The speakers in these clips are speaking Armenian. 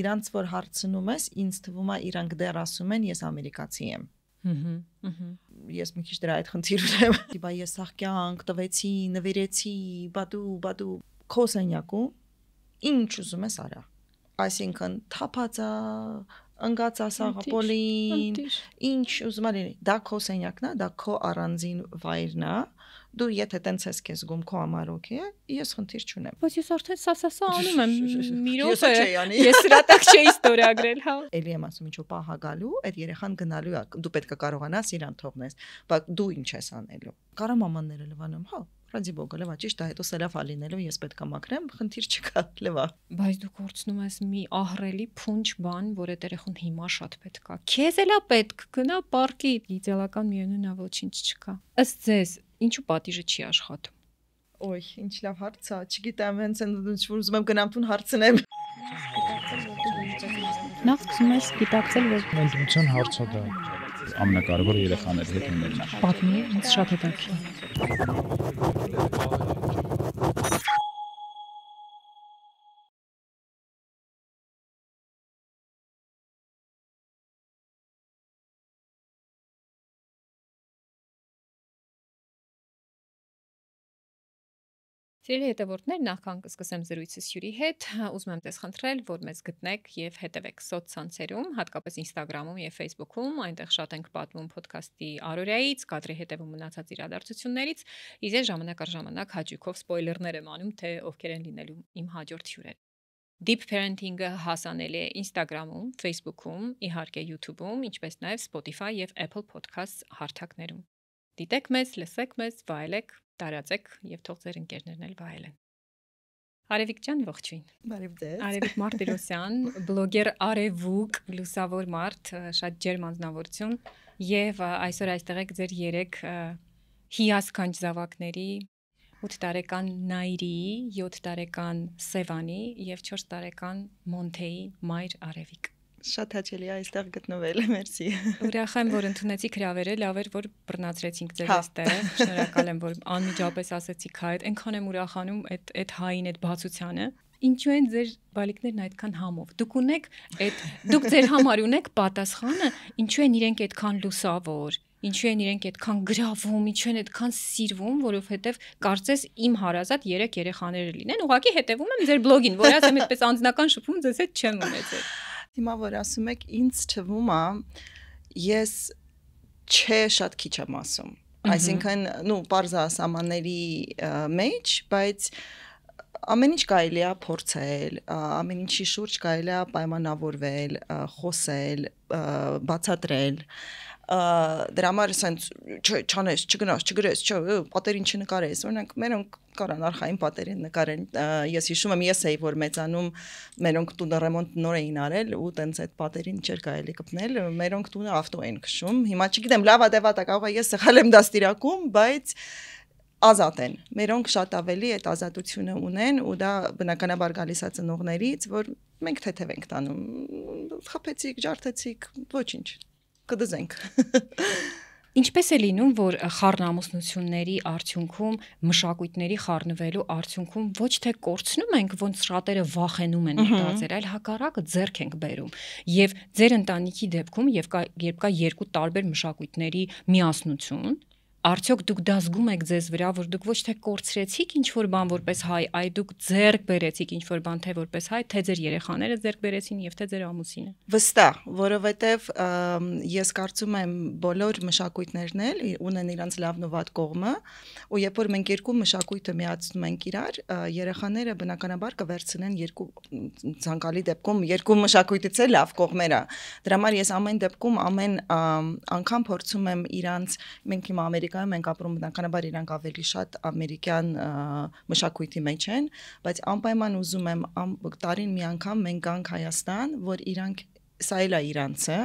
իրանց որ հարցնում ես, ինձ թվում է իրանք դեռ ասում են ես ամերիկացի եմ։ Հհհ, հհ։ Ես մի քիչ դրա այդ խնդիր ունեմ։ Բա ես ախ կյանք տվեցի, նվիրեցի, բադու, բադու քո սենյակում ինչ ուզում ես արա։ Այսինքն թափածա, ընկած ասաղապոլին, ինչ ուզում ալի, դա քո սենյակն է, դա քո առանձին վայրն է, դու եթե տենց ես քեզ գում քո համար օքեյ է, ես խնդիր չունեմ։ Բայց ես արդեն սա-սա-սա անում եմ։ Մի րոպե։ Ես սրա տակ չէի ստորագրել, հա։ Էլի եմ ասում ինչու պահա գալու, այդ երեխան գնալու է, դու պետք է կարողանաս իրան թողնես, բայց դու ինչ ես անելու։ Կարա մամանները լվանում, հա, Ռադի բոգը լվա ճիշտ է, հետո սելավ ալինելու ես պետք է մաքրեմ, խնդիր չկա, լվա։ Բայց դու կորցնում ես մի ահրելի փունջ բան, որ այդ երեխուն հիմա շատ պետք է։ Քեզ էլա պետք, գնա պարկի, իդեալական միևնույն է ոչինչ չկա։ Ըստ ձեզ, ինչու պատիժը չի աշխատում։ Ոյ, ինչ լավ հարց է, չգիտեմ, հենց այն ինչ որ ուզում եմ գնամ տուն հարցնեմ։ Նախ սկսում ես գիտակցել, որ Ընտրության հարցը դա ամենակարևորը երեխաների հետ ունենալն է։ պատմի, ինձ շատ հետաքրքիր։ Սիրելի հետևորդներ, նախքան կսկսեմ զրույցս Յուրի հետ, ուզում եմ ձեզ խնդրել, որ մեզ գտնեք եւ հետևեք սոցցանցերում, հատկապես Instagram-ում եւ Facebook-ում, այնտեղ շատ ենք պատմում ոդքասթի Արորիայից, կադրի հետևում մնացած իրադարձություններից, իզե ժամանակ առ ժամանակ հաջուկով սպոյլերներ եմ անում, թե ովքեր են լինելու իմ հաջորդ հյուրերը։ Deep Parenting-ը հասանելի է Instagram-ում, Facebook-ում, իհարկե YouTube-ում, ինչպես նաև Spotify եւ Apple Podcasts հարթակներում։ Դիտեք մեզ, լսեք մեզ, վայելեք, տարածեք եւ թող ձեր ընկերներն էլ վայելեն։ Արևիկ ջան, ողջույն։ Բարև ձեզ։ Արևիկ Մարտիրոսյան, բլոգեր Արևուկ, լուսավոր մարդ, շատ ջերմ անձնավորություն եւ այսօր այստեղ եք ձեր 3 հիասքանչ զավակների 8 տարեկան Նայրի, 7 տարեկան Սևանի եւ 4 տարեկան Մոնթեի մայր Արևիկ։ Շատ հաճելի է այստեղ գտնվել, մերսի։ Ուրախ եմ, որ ընդունեցիք հրավերը, լավ էր, որ բռնացրեցինք ձեզ Հա։ այստեղ։ Շնորհակալ եմ, որ անմիջապես ասեցիք հայ, այնքան եմ ուրախանում այդ այդ հային այդ բացությանը։ Ինչու են ձեր բալիկներն այդքան համով։ Դուք ունեք այդ դուք ձեր համար ունեք պատասխանը, ինչու են իրենք այդքան լուսավոր, ինչու են իրենք այդքան գրավում, ինչու են այդքան սիրվում, որովհետև կարծես իմ հարազատ 3 երեխաները լինեն, ուղղակի հետևում եմ ձեր բլոգին, որ ասեմ այդպես անձնական շփում ձեզ հետ չեմ ունեցել։ Հիմա որ ասում եք, ինձ թվում է ես չէ շատ քիչ եմ ասում։ Այսինքն, նու parza սամանների մեջ, բայց ամեն ինչ կարելի է փորձել, ամեն ինչի շուրջ կարելի է պայմանավորվել, խոսել, բացատրել ա, դրա համար ասենց չանես չգնաս չգրես չէ պատերին չնկարես օրինակ մերոնք կարան արխային պատերին նկարեն ես հիշում եմ ես էի որ մեծանում մերոնք տունը ռեմոնտ նոր էին արել ու տենց այդ պատերին չէր կարելի կպնել մերոնք տունը ավտո էին քշում հիմա չգիտեմ լավա դեվատա կարող է ես սխալ եմ դաստիարակում բայց ազատ են։ Մերոնք շատ ավելի այդ ազատությունը ունեն ու դա բնականաբար գալիս է ծնողներից, որ մենք թեթև ենք տանում։ Խփեցիք, ջարդեցիք, ոչինչ կդզենք։ Ինչպես է լինում, որ խառնամուսնությունների արդյունքում մշակույթների խառնվելու արդյունքում ոչ թե կորցնում ենք, ոնց շատերը վախենում են մտածել, այլ հակառակը ձեռք ենք բերում։ Եվ ձեր ընտանիքի դեպքում եւ կա, երբ կա երկու տարբեր մշակույթների միասնություն, արդյոք դուք դա զգում եք ձեզ վրա, որ դուք ոչ թե կորցրեցիք ինչ որ բան որպես հայ, այլ դուք ձեռք բերեցիք ինչ որ բան թե որպես հայ, թե ձեր երեխաները ձեռք բերեցին եւ թե ձեր ամուսինը։ Վստահ, որովհետև ըմ, ես կարծում եմ բոլոր մշակույթներն էլ ունեն իրանց լավն ու վատ կողմը, ու երբ որ մենք երկու մշակույթը միացնում ենք իրար, երեխաները բնականաբար կվերցնեն երկու ցանկալի դեպքում երկու մշակույթից էլ լավ կողմերը։ Դրա համար ես ամեն դեպքում ամեն ամ, անգամ փորձում եմ իրանց մենք հիմա Ամերիկայում ենք ապրում բնականաբար իրանք ավելի շատ ամերիկյան մշակույթի մեջ են, բայց անպայման ուզում եմ տարին մի անգամ մենք գանք Հայաստան, որ իրանք սա էլ է իրանցը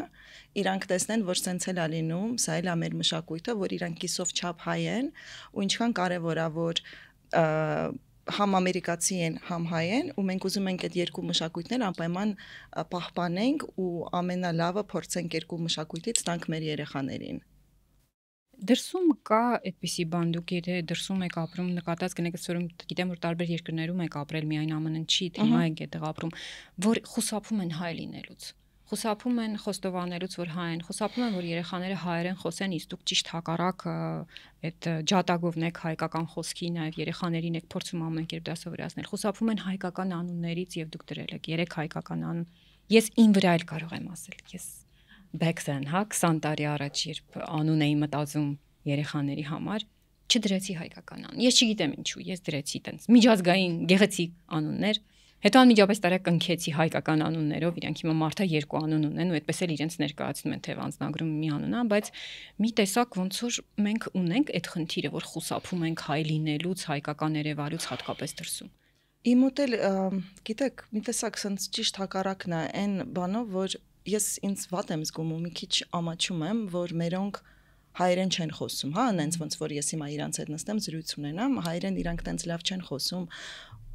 իրանք տեսնեն որ սենց էլ է լինում սա էլ է մեր մշակույթը որ իրանք կիսով չափ հայ են ու ինչքան կարևոր է որ համ ամերիկացի են, համ հայ են ու մենք ուզում ենք այդ երկու մշակույթներ անպայման պահպանենք ու ամենալավը փորձենք երկու մշակույթից տանք մեր երեխաներին։ Դրսում կա այդպիսի բան, դուք եթե դրսում եք ապրում, նկատած կնեք, ասում գիտեմ որ տարբեր երկրներում եք ապրել, միայն ԱՄՆ-ն չի, հիմա եք այդտեղ ապրում, որ խուսափում են հայ լինելուց խուսափում են խոստովանելուց որ հայ են խուսափում են որ երեխաները հայերեն խոսեն իսկ դուք ճիշտ հակառակ այդ ջատագովն եք հայկական խոսքի նաև երեխաներին եք փորձում ամեն կերպ դասավորացնել խուսափում են հայկական անուններից եւ դուք դրել եք երեք հայկական անուն ես ին վրա էլ կարող եմ ասել ես back then հա 20 տարի առաջ երբ անուն էի մտածում երեխաների համար չդրեցի հայկական անուն ես չգիտեմ ինչու ես դրեցի տենց միջազգային գեղեցիկ անուններ Հետո անմիջապես տարա կնքեցի հայկական անուններով, իրանք հիմա մարդը երկու անուն ունեն ու այդպես էլ իրենց ներկայացնում են թեև անձնագրում մի անուն է, բայց մի տեսակ ոնց որ մենք ունենք այդ խնդիրը, որ խուսափում ենք հայ լինելուց, հայկական երևալուց հատկապես դրսում։ Իմ մոտ էլ գիտեք, մի տեսակ sense ճիշտ հակառակն է այն բանով, որ ես ինձ վատ եմ զգում ու մի քիչ ամաչում եմ, որ մերոնք հայերեն չեն խոսում, հա, այնց ոնց որ ես հիմա իրանց հետ նստեմ զրույց ունենամ, հայերեն իրանք տենց լավ չեն խոսում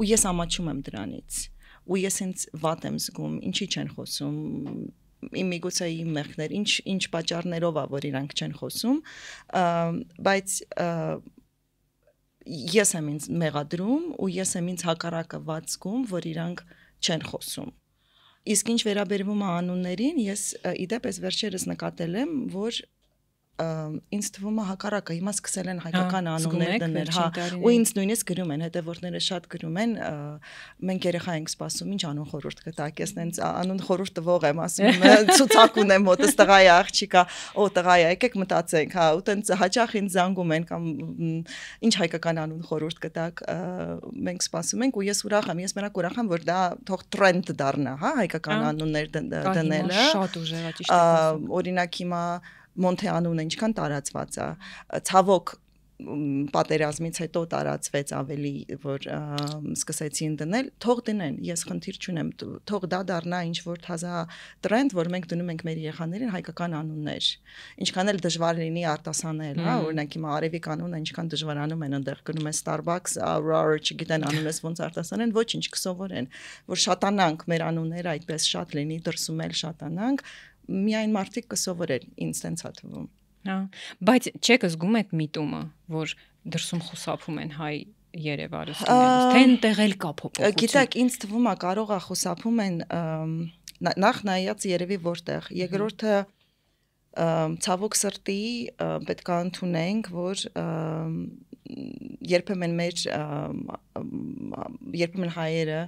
ու ես ամաչում եմ դրանից ու ես ինձ վատ եմ զգում, ինչի չեն խոսում իմ միգուցե իմ մեղքներ, ինչ ինչ պատճառներով է որ իրանք չեն խոսում, բայց ես եմ ինձ մեղադրում ու ես եմ ինձ հակառակը վացկում, որ իրանք չեն խոսում։ Իսկ ինչ վերաբերվում է անուններին, ես իդեպ այս վերջերս նկատել եմ, որ ինձ թվում է հակառակը հիմա սկսել են հայկական անուններ դնել, հա, ու ինձ նույնիսկ գրում են, հետևորդները շատ գրում են, մենք երեխա ենք սպասում, ինչ անուն խորհուրդ կտակ, ես նենց անուն խորհուրդ տվող եմ, ասում եմ, ցուցակ ունեմ մոտս տղայի աղջիկա, օ տղայա, եկեք մտածենք, հա, ու տենց հաճախ ինձ զանգում են կամ ինչ հայկական անուն խորհուրդ կտակ, մենք սպասում ենք ու ես ուրախ եմ, ես մենակ ուրախ եմ, որ դա թող տրենդ դառնա, հա, հայկական անուններ դնելը։ Շատ ուժեղ է ճիշտ։ Օրինակ հիմա Մոնթե անունը ինչքան տարածված է։ Ցավոք պատերազմից հետո տարածվեց ավելի որ սկսեցին դնել թող դնեն ես խնդիր չունեմ թող դա դառնա ինչ որ թազա տրենդ որ մենք դնում ենք մեր երեխաներին հայկական անուններ ինչքան էլ դժվար լինի արտասանել հա օրինակ հիմա արևիկ անունը ինչքան դժվարանում են այնտեղ գնում են Starbucks Aurora չգիտեն անունս ոնց արտասանեն ոչինչ կսովորեն որ շատանանք մեր անունները այդպես շատ լինի դրսում էլ շատանանք միայն մարդիկ կսովորեն, ինձ տենց է թվում։ Հա, բայց չեք զգում այդ միտումը, որ դրսում խուսափում են հայ Երևանից, թե այնտեղ էլ կա փոփոխություն։ Գիտեք, ինձ թվում է կարող է խուսափում են նախ նայած երևի որտեղ։ Երկրորդը ցավոք սրտի պետք է ընդունենք, որ երբեմն մեր երբեմն հայերը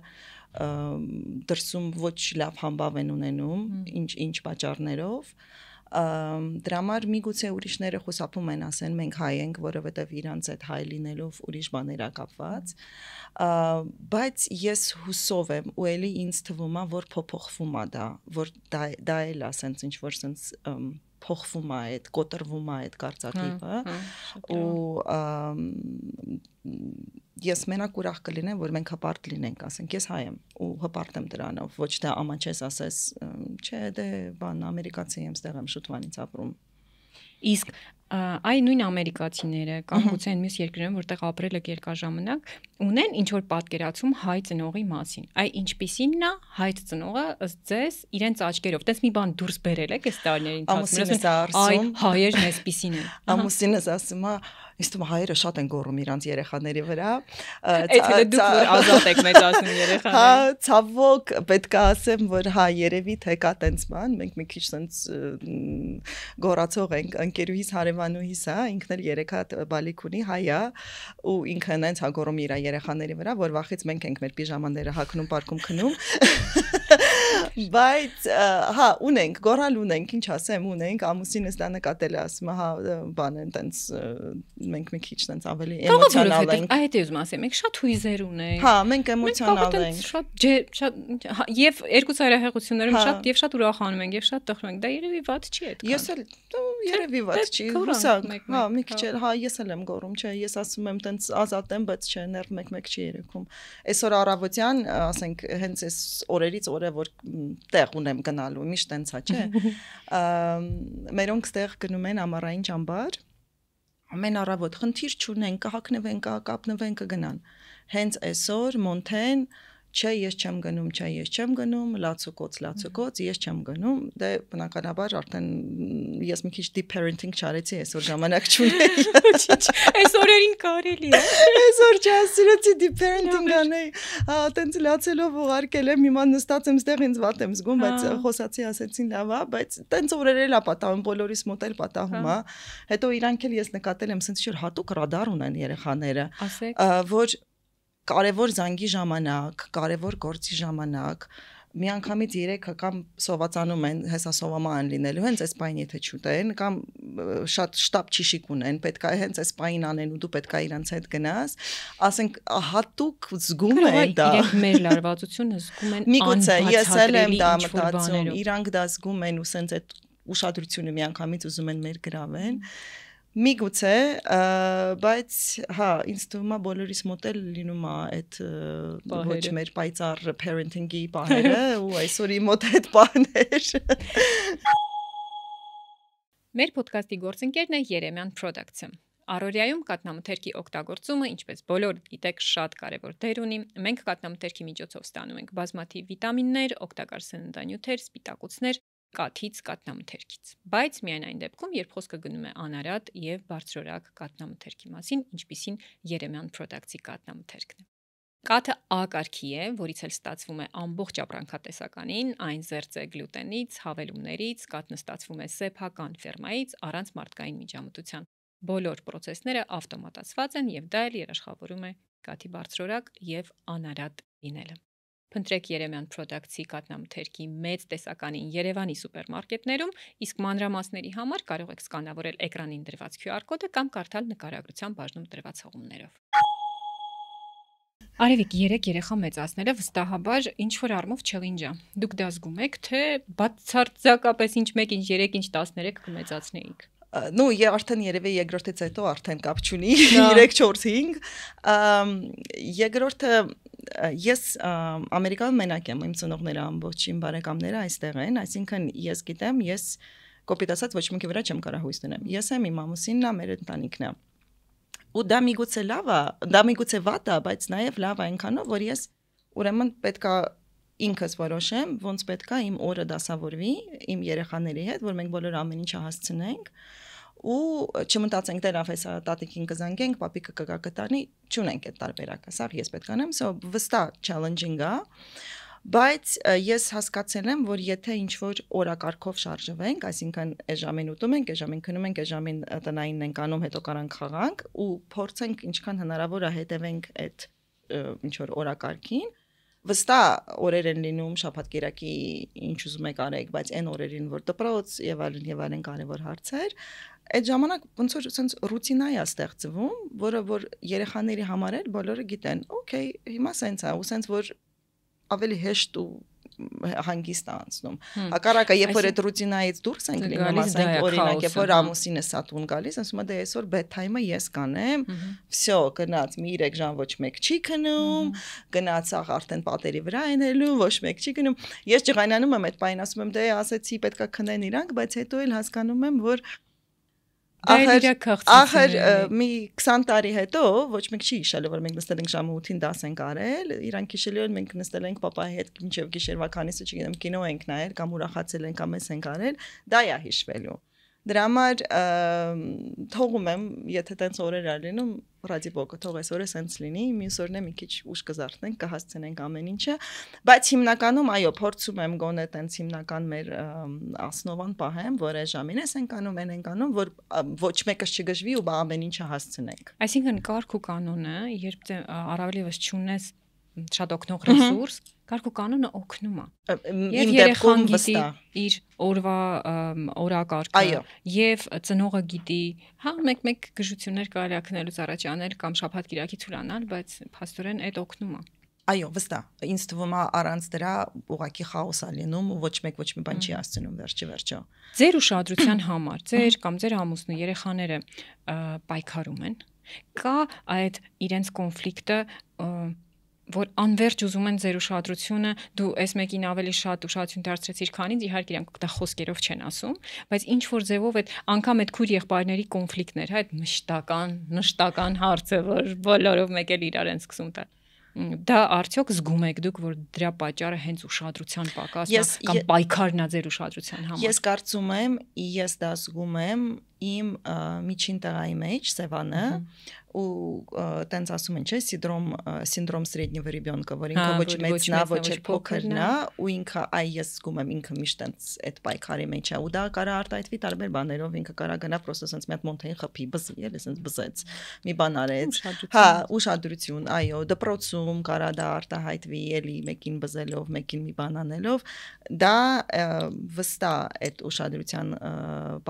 դրսում ոչ լավ համբավ են ունենում, ինչ ինչ պատճառներով դրա համար միգուցե ուրիշները խուսափում են ասեն մենք հայ ենք, որովհետև իրանց այդ հայ լինելով ուրիշ բաներ ա կապված բայց ես հուսով եմ ու ելի ինձ թվում է որ փոփոխվում է դա որ դա դա էլ ասենց ինչ որ sense փոխվում է այդ կոտրվում է այդ կարծակիվը ու ես մենակ ուրախ կլինեմ, որ մենք հպարտ լինենք, ասենք, ես հայ եմ ու հպարտ եմ դրանով, ոչ թե ամանչես ասես, չէ, դե բան ամերիկացի եմ, ստեղ եմ շուտվանից ապրում։ Իսկ այ նույն ամերիկացիները կամ գուցե այն մյուս երկրներում, որտեղ ապրել եք երկար ժամանակ, ունեն ինչ որ պատկերացում հայ ծնողի մասին։ Այ ինչպիսին նա հայ ծնողը ըստ ձեզ իրենց աչքերով, տես մի բան դուրս բերել եք այս տարիների ընթացքում։ Այ հայերն այսպիսին են։ Ամուսինս ասում է, Ինձ թվում հայերը շատ են գոռում իրանց երեխաների վրա։ Այդ էլ դուք որ ազատ եք մեծացնում երեխաներին։ Հա, ցավոք պետք է ասեմ, որ հա երևի թե կա տենց բան, մենք մի քիչ տենց գոռացող ենք, ընկերուհիս հարևանուհիս, հա, ինքն էլ 3 հատ բալիկ ունի, հայա, ու ինքը նենց հա գոռում իր երեխաների վրա, որ վախից մենք ենք մեր պիժամաները հագնում, պարկում քնում։ Բայց հա, ունենք, գոռալ ունենք, ինչ ասեմ, ունենք, ամուսինս դա նկատել է, ասում է, հա, բան են տենց մենք մի քիչ տենց ավելի էմոցիոնալ ենք։ Այդ է ուզում ասեմ, մենք շատ հույզեր ունենք։ Հա, մենք էմոցիոնալ ենք։ Շատ շատ հա, եւ երկու ծայրահեղություններում հա։ շատ եւ շատ ուրախանում ենք եւ շատ տխրում ենք։ Դա երևի ված չի այդ։ Ես էլ երևի ված չի։ Հուսակ։ Հա, մի քիչ էլ, հա, ես էլ եմ գոռում, չէ, ես ասում եմ տենց ազատ եմ, բայց չէ, ներվ մեկ-մեկ չի երեքում։ Այսօր առավոտյան, ասենք, հենց այս օրերից օրը որ տեղ ունեմ գնալու, միշտ տենց է, չէ։ Մերոնք ստեղ գնում են ամառային ճամբար ամեն առավոտ խնդիր չունեն, կհակնվեն, կկապնվեն, կգնան։ Հենց այսօր Մոնթեն չէ, ես չեմ գնում, չէ, ես չեմ գնում, լացուկոց, լացուկոց, ես չեմ գնում, դե բնականաբար արդեն ես մի քիչ deep parenting չարեցի, այսօր ժամանակ չունեի։ Այս օրերին կարելի է։ Այսօր չասիրեցի deep parenting անեի։ Հա, տենց լացելով ուղարկել եմ, հիմա նստած եմ ստեղ ինձ վատ եմ զգում, բայց խոսացի ասեցին լավ է, բայց տենց օրեր էլ է պատահում, բոլորիս մոտ էլ պատահում է։ Հետո իրանք էլ ես նկատել եմ, ասենց որ հատուկ ռադար ունեն երեխաները, որ կարևոր զանգի ժամանակ, կարևոր գործի ժամանակ միանգամից 3 կամ սովածանում են, հեսա սովաման լինելու, հենց այս պայն եթե չուտեն կամ շատ շտապ ճիշիկ ունեն, պետք է հենց այս պայն անեն ու դու պետք է իրանց հետ գնաս, ասենք հատուկ զգում են դա։ Իրենք մեր լարվածությունը զգում են Միգուցե ես էլ եմ դա մտածում, իրանք դա զգում են ու սենց այդ ուշադրությունը միանգամից ուզում են մեր գրավեն։ mm Միգուցե, բայց հա, ինձ թվում է բոլորիս մոտ էլ լինում է այդ ոչ մեր պայծառ parenting-ի բաները ու այսօրի մոտ այդ բաներ։ Մեր ոդկասթի գործընկերն է Երեմյան Production։ Արորիայում կատնամթերքի օգտագործումը, ինչպես բոլոր գիտեք, շատ կարևոր դեր ունի։ Մենք կատնամթերքի միջոցով ստանում ենք բազմաթիվ վիտամիններ, օգտակար սննդանյութեր, սպիտակուցներ, կաթից կատնամթերքից։ Բայց միայն այն դեպքում, երբ խոսքը գնում է անարատ եւ բարձրորակ կատնամթերքի մասին, ինչպիսին Երեմյան Products-ի կատնամթերքն է։ Կաթը A կարգի է, որից էլ ստացվում է ամբողջ ապրանքատեսականին, այն զերծ է գլյուտենից, հավելումներից, կաթն ստացվում է սեփական ֆերմայից առանց մարդկային միջամտության։ Բոլոր process-ները ավտոմատացված են եւ դա էլ երաշխավորում է կաթի բարձրորակ եւ անարատ լինելը։ Փնտրեք Երեմյան Products-ի կատնամթերքի մեծ տեսականին Երևանի սուպերմարկետներում, իսկ մանրամասների համար կարող եք սկանավորել էկրանին դրված QR կոդը կամ կարդալ նկարագրության բաժնում դրված հղումներով։ Արևիկ 3 երեխա մեծացնելը վստահաբար ինչ որ առումով չեղինջ է։ Դուք դա զգում եք, թե բացարձակապես ինչ 1, ինչ 3, ինչ 13 կմեծացնեիք նո եւ արդեն երևի երկրորդից հետո արդեն կապ չունի 3-4-5 երկրորդը ես ամերիկայում մենակ եմ իմ ծնողները ամբողջ իմ բարեկամները այստեղ են այսինքն ես գիտեմ ես կոպիտ ասած ոչ մեկի վրա չեմ կարող հույս դնեմ ես եմ իմ ամուսինն է մեր ընտանիքն է ու դա միգուցե լավ է դա միգուցե վատ է բայց նաև լավ է այնքանով որ ես ուրեմն պետքա ինքս որոշեմ ոնց պետքա իմ օրը դասավորվի իմ երեխաների հետ որ մենք բոլոր ամեն ինչը հասցնենք ու չմտածենք դեռ ավես տատիկին կզանգենք, պապիկը կգա կտանի, չունենք այդ տարբերակը։ Սա ես պետք անեմ, so վստահ challenging է բայց ես հասկացել եմ, որ եթե ինչ որ օրակարգով շարժվենք, այսինքն այս ժամին ուտում ենք, այս ժամին քնում ենք, այս ժամին տնայինն ենք անում, հետո կարանք խաղանք ու փորձենք ինչքան հնարավոր է հետևենք այդ ինչ որ օրակարգին, վստահ օրեր են լինում շաբաթ կիրակի ինչ ուզում եք արեք, բայց այն օրերին որ դպրոց եւ այլն եւ այլն կարևոր հարցեր, այդ ժամանակ ոնց որ sense ռուտինա է ստեղծվում, որը որ երեխաների համար էլ բոլորը գիտեն, օքեյ, հիմա sense է, ու sense որ ավելի հեշտ ու հանգիստ անցնում։ Հակառակը, երբ որ այդ ռուտինայից դուրս ենք լինում, ասենք օրինակ, երբ որ ամուսինը սատուն գալիս, ասում է դե այսօր bedtime-ը ես կանեմ, վсё, գնաց մի 3 ժամ ոչ մեկ չի քնում, գնացախ արդեն պատերի վրա են հելում, ոչ մեկ չի քնում։ Ես ջղայնանում եմ այդ պայն, ասում եմ դե ասեցի պետքա քնեն իրանք, բայց հետո էլ հասկանում եմ, որ Ախր ախր մի 20 տարի հետո ոչ մեկ չի հիշելու որ մենք նստել ենք ժամը 8-ին դաս ենք արել, իրանք հիշելու են մենք նստել ենք papaի հետ մինչև գիշերվա քանիսը չգիտեմ կինո ենք նայել կամ ուրախացել ենք կամ էս ենք արել, դա է հիշվելու։ Դրա համար թողում եմ, եթե տենց օրեր ա լինում, ռադիոկը թող այսօրը սենց լինի, մյուս օրն է մի քիչ ուշ կզարթնենք, կհասցնենք ամեն ինչը, բայց հիմնականում այո, փորձում եմ գոնե տենց հիմնական մեր ասնովան պահեմ, որ այս ժամին ես ենք անում, են ենք անում, որ ոչ մեկս չգժվի ու ամեն ինչը հասցնենք։ Այսինքն կարգ ու կանոնը, երբ առավելևս չունես շատ օգնող ռեսուրս, կարգ ու կանոնը օգնում է։ Եվ երեխան գիտի իր օրվա օրակարգը եւ ծնողը գիտի, հա մեկ-մեկ գժություններ կարելի է քնելուց առաջ անել կամ շփաթ կիրակի ցուրանալ, բայց փաստորեն այդ օգնում է։ Այո, վստահ։ Ինձ թվում է առանց դրա ուղակի խաոս է լինում ու ոչ մեկ ոչ մի բան չի հասցնում վերջի վերջո։ Ձեր ուշադրության համար ձեր կամ ձեր ամուսնու երեխաները պայքարում են։ Կա այդ իրենց կոնֆլիկտը որ անverջ ուզում են ձեր ուշադրությունը, դու այս մեկին ավելի շատ ուշադրություն դարձրեցիր, քան ինձ, իհարկե իրանք դա խոսքերով չեն ասում, բայց ինչ որ ձևով այդ անգամ այդ քույր եղբայրների կոնֆլիկտներ, հա, այդ մշտական, նշտական հարցը, որ բոլորով մեկ էլ իրար են սկսում տալ։ Դա արդյոք զգում եք դուք, որ դրա պատճառը հենց ուշադրության պակասն է կամ պայքարն է ձեր ուշադրության համար։ Ես կարծում եմ, ես դա զգում եմ իմ միջին տղայի մեջ Սևանը ու տենց ասում են, չէ, սինդրոմ սինդրոմ սреднего ребёнка, որ ինքը ոչ մեծն է, ոչ էլ փոքրն է, ու ինքը այ ես զգում եմ ինքը միշտ տենց այդ պայքարի մեջ է ու դա կարա արտահայտվի տարբեր բաներով, ինքը կարա գնա պրոստը սենց մի հատ մոնթային խփի, բզի, էլ սենց բզեց, մի բան արեց։ Հա, ուշադրություն, այո, դպրոցում կարա դա արտահայտվի, էլի մեկին բզելով, մեկին մի բան անելով, դա վստահ այդ ուշադրության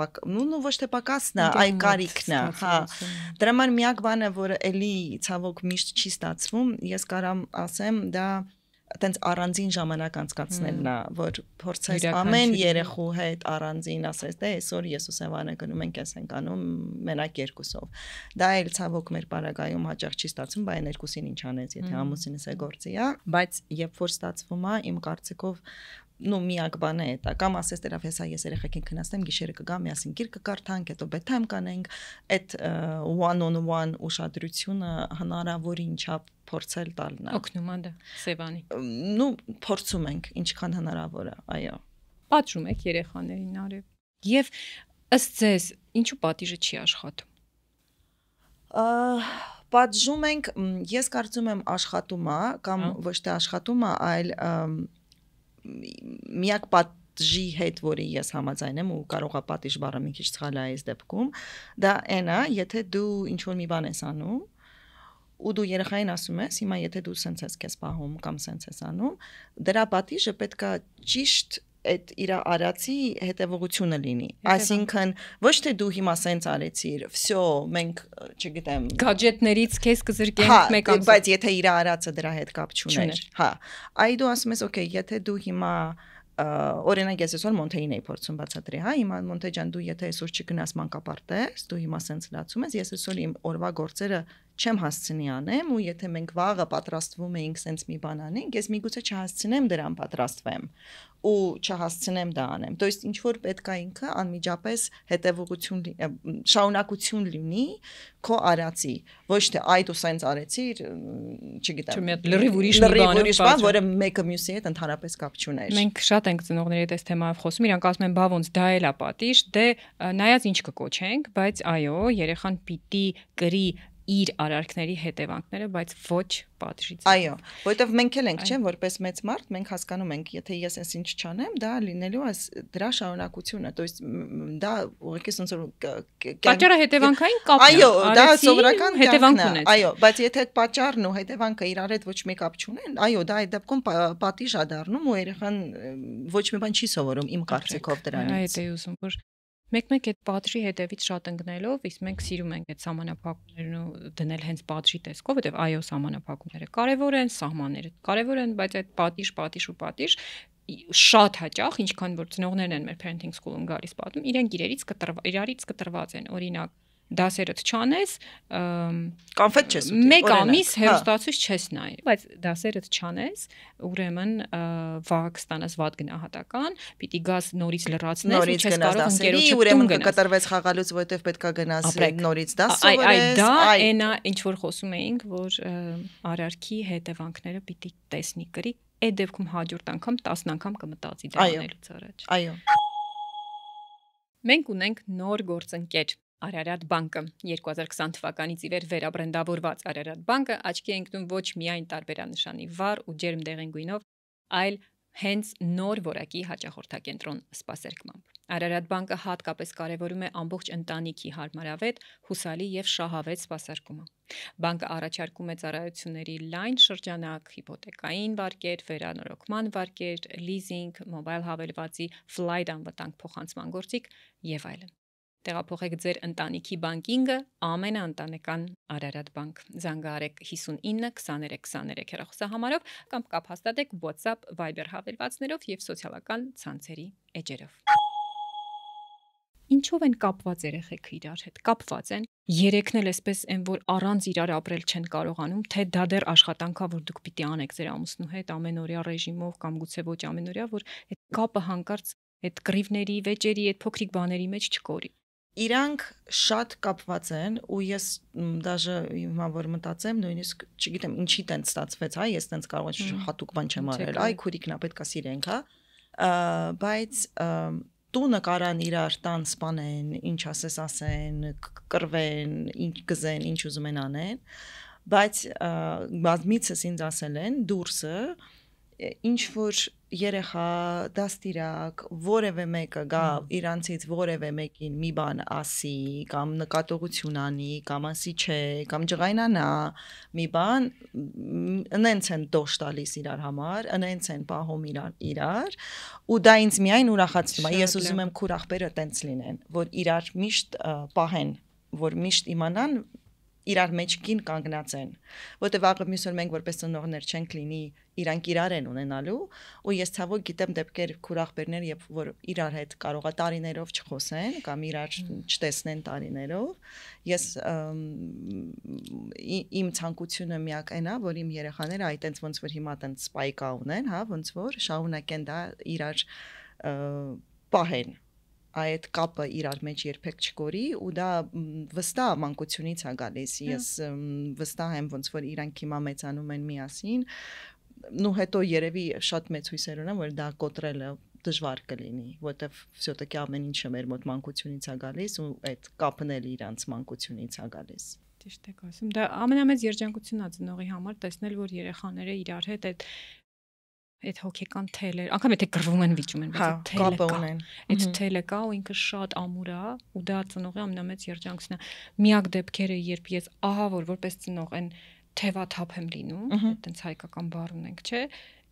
պակ, նու ոչ թե պակ պակասն է, այ կարիքն է, հա։ Դրա համար միակ բանը, որը էլի ցավոք միշտ չի ստացվում, ես կարամ ասեմ, դա տենց առանձին ժամանակ անցկացնելն է, որ փորձես ամեն երեխու հետ առանձին ասես, դե այսօր ես ու Սևանը գնում ենք, ես ենք անում մենակ երկուսով։ Դա էլ ցավոք մեր պարագայում հաճախ չի ստացվում, բայց երկուսին ինչ անեց, եթե ամուսինս է գործի է, բայց երբ որ ստացվում է, իմ կարծիքով նո միակ բանը է դա. Կամ ասես դերավ հեսա ես երեխեքին քննաստեմ գիշերը կգամ միասին գիրք կկարդանք հետո bedtime կանենք այդ ը, one on one ուշադրությունը հնարավորին չափ փորձել տալն է Օգնում է դա Սևանի։ նու փորձում ենք ինչքան հնարավոր է այո Պատժում եք երեխաներին արև։ Եվ ըստ ձեզ, ինչու պատիժը չի աշխատում։ Ա, պատժում ենք ես կարծում եմ աշխատում է կամ Հա։ ոչ թե աշխատում է այլ ըմ, միակ պատժի հետ որի ես համաձայն եմ ու կարող է պատիժ բառը մի քիչ սխալ է այս դեպքում դա այն է եթե դու ինչ որ մի բան ես անում ու դու երեխային ասում ես հիմա եթե դու սենց ես քեզ պահում կամ սենց ես անում դրա պատիժը պետքա ճիշտ այդ իր արածի հետևողությունը լինի այսինքն ոչ թե դու հիմա սենց արեցիր վсё մենք չգիտեմ Գadgetներից քեզ կզրկենք Հա, մեկ դե, ամսով։ բայց եթե իր արածը դրա հետ կապ չուներ։ Հա։ Այ դու ասում ես, օքեյ, եթե դու հիմա օրինակ ես այսօր Մոնտեին էի փորձում բացատրի, հա, հիմա Մոնտե ջան, դու եթե այսօր չգնաս մանկապարտեզ, դու հիմա սենց լացում ես, ես այսօր իմ օրվա գործերը չեմ հասցնի անեմ ու եթե մենք վաղը պատրաստվում էինք սենց մի բան անենք, ես միգուցե չհասցնեմ դրան պատրաստվեմ ու չհասցնեմ դա անեմ։ То есть ինչ որ պետքա ինքը անմիջապես հետևողություն լի- ը, շարունակություն լինի քո արածի, ոչ թե այ դու սենց արեցիր, մ, չգիտեմ։ Չէ, մի հատ լրիվ ուրիշ մի լրիվ բանով ուրիշ բան, պատժել։ որը մեկը մյուսի հետ ընդհանրապես կապ չուներ։ Մենք շատ ենք ծնողների հետ այս թեմայով խոսում, իրանք ասում են, բա ոնց դա էլ է պատիժ, դե ա, նայած ինչ կկոչենք, բայց այո, երեխան պիտի կրի իր արարքների հետևանքները, բայց ոչ պատժից։ Այո, որովհետև մենք էլ ենք, Այո։ չէ, որպես մեծ մարդ, մենք հասկանում ենք, եթե ես այս ինչ չանեմ, դա լինելու է ս- դրա շարունակությունը, то есть մ, դա ուղղակի ոնց որ կ- կ- կյանք- Պատճառը հետևանքային կապն է։ Այո, դա Արեցի, սովորական հետևանք կյանքն է։ ունեց։ Այո, բայց եթե այդ պատճառն ու հետևանքը իրար հետ ոչ մի կապ չունեն, այո, դա այդ դեպքում պա- պատիժ է դառնում ու երեխան ը, ոչ մի բան չի սովորում իմ կարծիքով Այդ դրանից։ է ուզում, որ մեկ-մեկ այդ պատժի հետևից շատ ընկնելով, իսկ մենք սիրում ենք այդ սահմանափակումներն ու դնել հենց պատժի տեսքով, որտեվ այո, սահմանափակումները կարևոր են, սահմանները կարևոր են, բայց այդ պատիժ, պատիժ ու պատիժ շատ հաճախ, ինչքան որ ծնողներն են մեր parenting school-ում գալիս պատում, իրենք իրերից կտրված, իրարից կտրված են։ Օրինակ, դասերդ չանես, ըմ, Կոնֆետ չես ուտի։ մեկ ամիս հա։ հերոստացույց չես նայ, բայց դասերդ չանես, ուրեմն վակ ստանաս վատ գնահատական, պիտի գաս նորից լրացնես ու չես կարող ընկերոջը ուրեմն կկտրվես խաղալուց, որովհետև պետքա գնաս նորից դաս Այ այ սովորես։ դա այ այնա ինչ որ խոսում էինք, որ արարքի հետևանքները պիտի տեսնի կրի, այդ դեպքում հաջորդ անգամ 10 անգամ կմտածի դա անելուց առաջ։ Այո։ Մենք ունենք նոր գործընկեր Արարատ բանկը 2020 թվականից ի վեր վերաբրենդավորված Արարատ բանկը աչքի է ընկնում ոչ միայն տարբերանշանի վառ ու ջերմ դեղին գույնով, այլ հենց նոր որակի հաճախորդակենտրոն սպասերկմամբ։ Արարատ բանկը հատկապես կարևորում է ամբողջ ընտանիքի հարմարավետ, հուսալի եւ շահավետ սպասարկումը։ Բանկը առաջարկում է ծառայությունների լայն շրջանակ, հիպոթեկային վարկեր, վերանորոգման վարկեր, լիզինգ, մոբայլ հավելվածի, ֆլայդ անվտանգ փոխանցման գործիք եւ այլն։ Տեղափոխեք ձեր ընտանիքի բանկինգը ամենաընտանեկան Արարատ բանկ։ Զանգահարեք 59 23 23 հեռախոսահամարով կամ կապ հաստատեք WhatsApp, Viber հավելվածներով եւ սոցիալական ցանցերի էջերով։ Ինչով են կապված երեխեքը իրար հետ։ Կապված են։ Երեքն էլ էսպես են, որ առանց իրար ապրել չեն կարողանում, թե դա դեռ աշխատանքա, որ դուք պիտի անեք ձեր ամուսնու հետ ամենօրյա ռեժիմով կամ գուցե ոչ ամենօրյա, որ այդ կապը հանկարծ այդ կռիվների, վեճերի, այդ փոքրիկ բաների մեջ չկորի։ իրանք շատ կապված են ու ես դաժե հիմա որ մտածեմ նույնիսկ չգիտեմ ինչի տենց ստացվեց, հա, ես տենց կարող եմ հատուկ բան չեմ արել։ Այ քուրիկն է պետքա սիրենք, հա։ Բայց տունը կարան իրար տան սպանեն, ինչ ասես ասեն, կռվեն, ինչ գզեն, ինչ ուզում են անեն, բայց բազմիցս ինձ ասել են դուրսը ինչ որ երեխա, դաստիրակ, որևէ մեկը գա իրանցից որևէ մեկին մի բան ասի կամ նկատողություն անի կամ ասի չէ կամ ջղայնանա մի բան ընենց են դոշ տալիս իրար համար, ընենց են պահում իրար իրար ու դա ինձ միայն ուրախացնում է։ Ես ուզում եմ քուր ախպերը տենց լինեն, որ իրար միշտ պահեն, որ միշտ իմանան իրար մեջ կին կանգնած են որտեվ աղը որ մենք որպես ծնողներ չենք լինի իրանք իրար են ունենալու ու ես ցավոք գիտեմ դեպքեր քուրախբերներ երբ որ իրար հետ կարողա տարիներով չխոսեն կամ իրար չտեսնեն տարիներով ես իմ ցանկությունը միակ այնա որ իմ երեխաները այ տենց ոնց որ հիմա տենց սպայկա ունեն հա ոնց որ շարունակեն դա իրար պահեն այդ կապը իրար մեջ երբեք չկորի ու դա վստահ մանկությունից է գալիս ես վստահ եմ ոնց որ իրանք հիմա մեծանում են միասին նու հետո երևի շատ մեծ հույսեր ունեմ որ դա կոտրելը դժվար կլինի, որտեվ всё-таки ամեն ինչը մեր մոտ մանկությունից է գալիս ու այդ կապն էլ իրանց մանկությունից է գալիս ճիշտ եք ասում։ Դա ամենամեծ երջանկությունն է ծնողի համար տեսնել, որ երեխաները իրար հետ այդ այդ հոգեկան թելեր, անգամ եթե կռվում են վիճում են, բայց թելը կա։ Այդ թելը կա ու ինքը շատ ամուր է ու դա ծնողի ամենամեծ երջանկությունն է։ Միակ դեպքերը, երբ ես ահա որ որպես ծնող այն թևաթափ եմ լինում, այտենց հայկական բառ ունենք, չէ,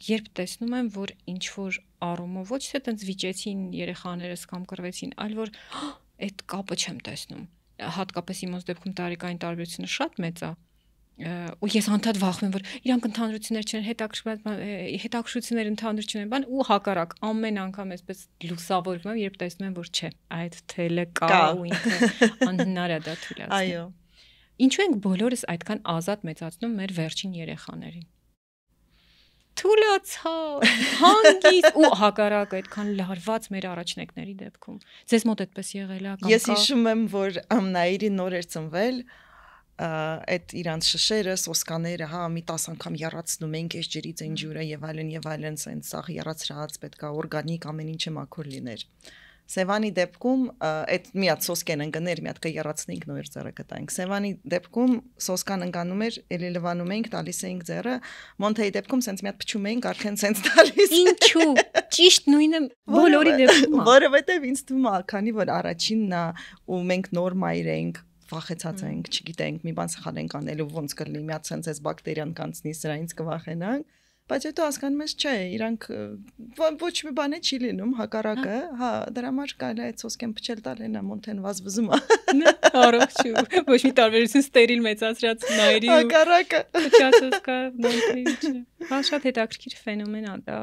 երբ տեսնում եմ, որ ինչ որ առումով ոչ թե այտենց վիճեցին երեխաներս կամ կռվեցին, այլ որ այդ կապը չեմ տեսնում։ Հատկապես իմոց դեպքում տարեկային տարբերությունը շատ մեծ է ու ես անդադ վախում եմ որ իրանք ընդհանրություններ չեն հետաքրքրված հետաքրքրություններ ընդհանուր չեն բան ու հակառակ ամեն անգամ այսպես լուսավորվում եմ երբ տեսնում եմ որ չէ այդ թելը կա ու ինքը անհնար է դա թույլատրել այո ինչու ենք բոլորս այդքան ազատ մեծացնում մեր վերջին երեխաներին թուլացա հանգիստ ու հակառակ այդքան լարված մեր առաջնեկների դեպքում ձեզ մոտ այդպես եղել է կամ ես հիշում եմ որ ամնայիրի նոր էր ծնվել այդ իրանց շշերը, սոսկաները, հա, մի 10 անգամ երացնում ենք այս ջրից այն ջուրը եւ այլն եւ այլն, սենց սաղ երացրած պետքա օրգանիկ ամեն ինչը մաքուր լիներ։ Սևանի դեպքում այդ մի հատ սոսկեն ընկներ, մի հատ կերացնենք նոր ծերը կտանք։ Սևանի դեպքում սոսկան ընկանում էր, ելի լվանում էինք, տալիս էինք ձերը, Մոնթեի դեպքում սենց մի հատ փչում էինք, արդեն սենց տալիս։ Ինչու։ Ճիշտ նույնը բոլորի դեպքում։ Որովհետև ինձ թվում է, քանի որ առաջինն է ու մենք նոր մայր ենք, վախեցած ենք, չգիտենք, մի բան սխալ ենք անելու, ոնց կլինի, մի հատ sense էս բակտերիան կանցնի, սրանից կվախենանք բայց հետո հասկանում ես չէ իրանք ոչ մի բան է չի լինում հակառակը հա դրա համար կարելի է այդ սոսկեն փչել տալ այնա մոնթեն վազվզում առողջ ոչ մի տարբերություն ստերիլ մեծացրած նայրի հակառակը փչածս կա մոնթեն հա շատ հետաքրքիր ֆենոմեն է դա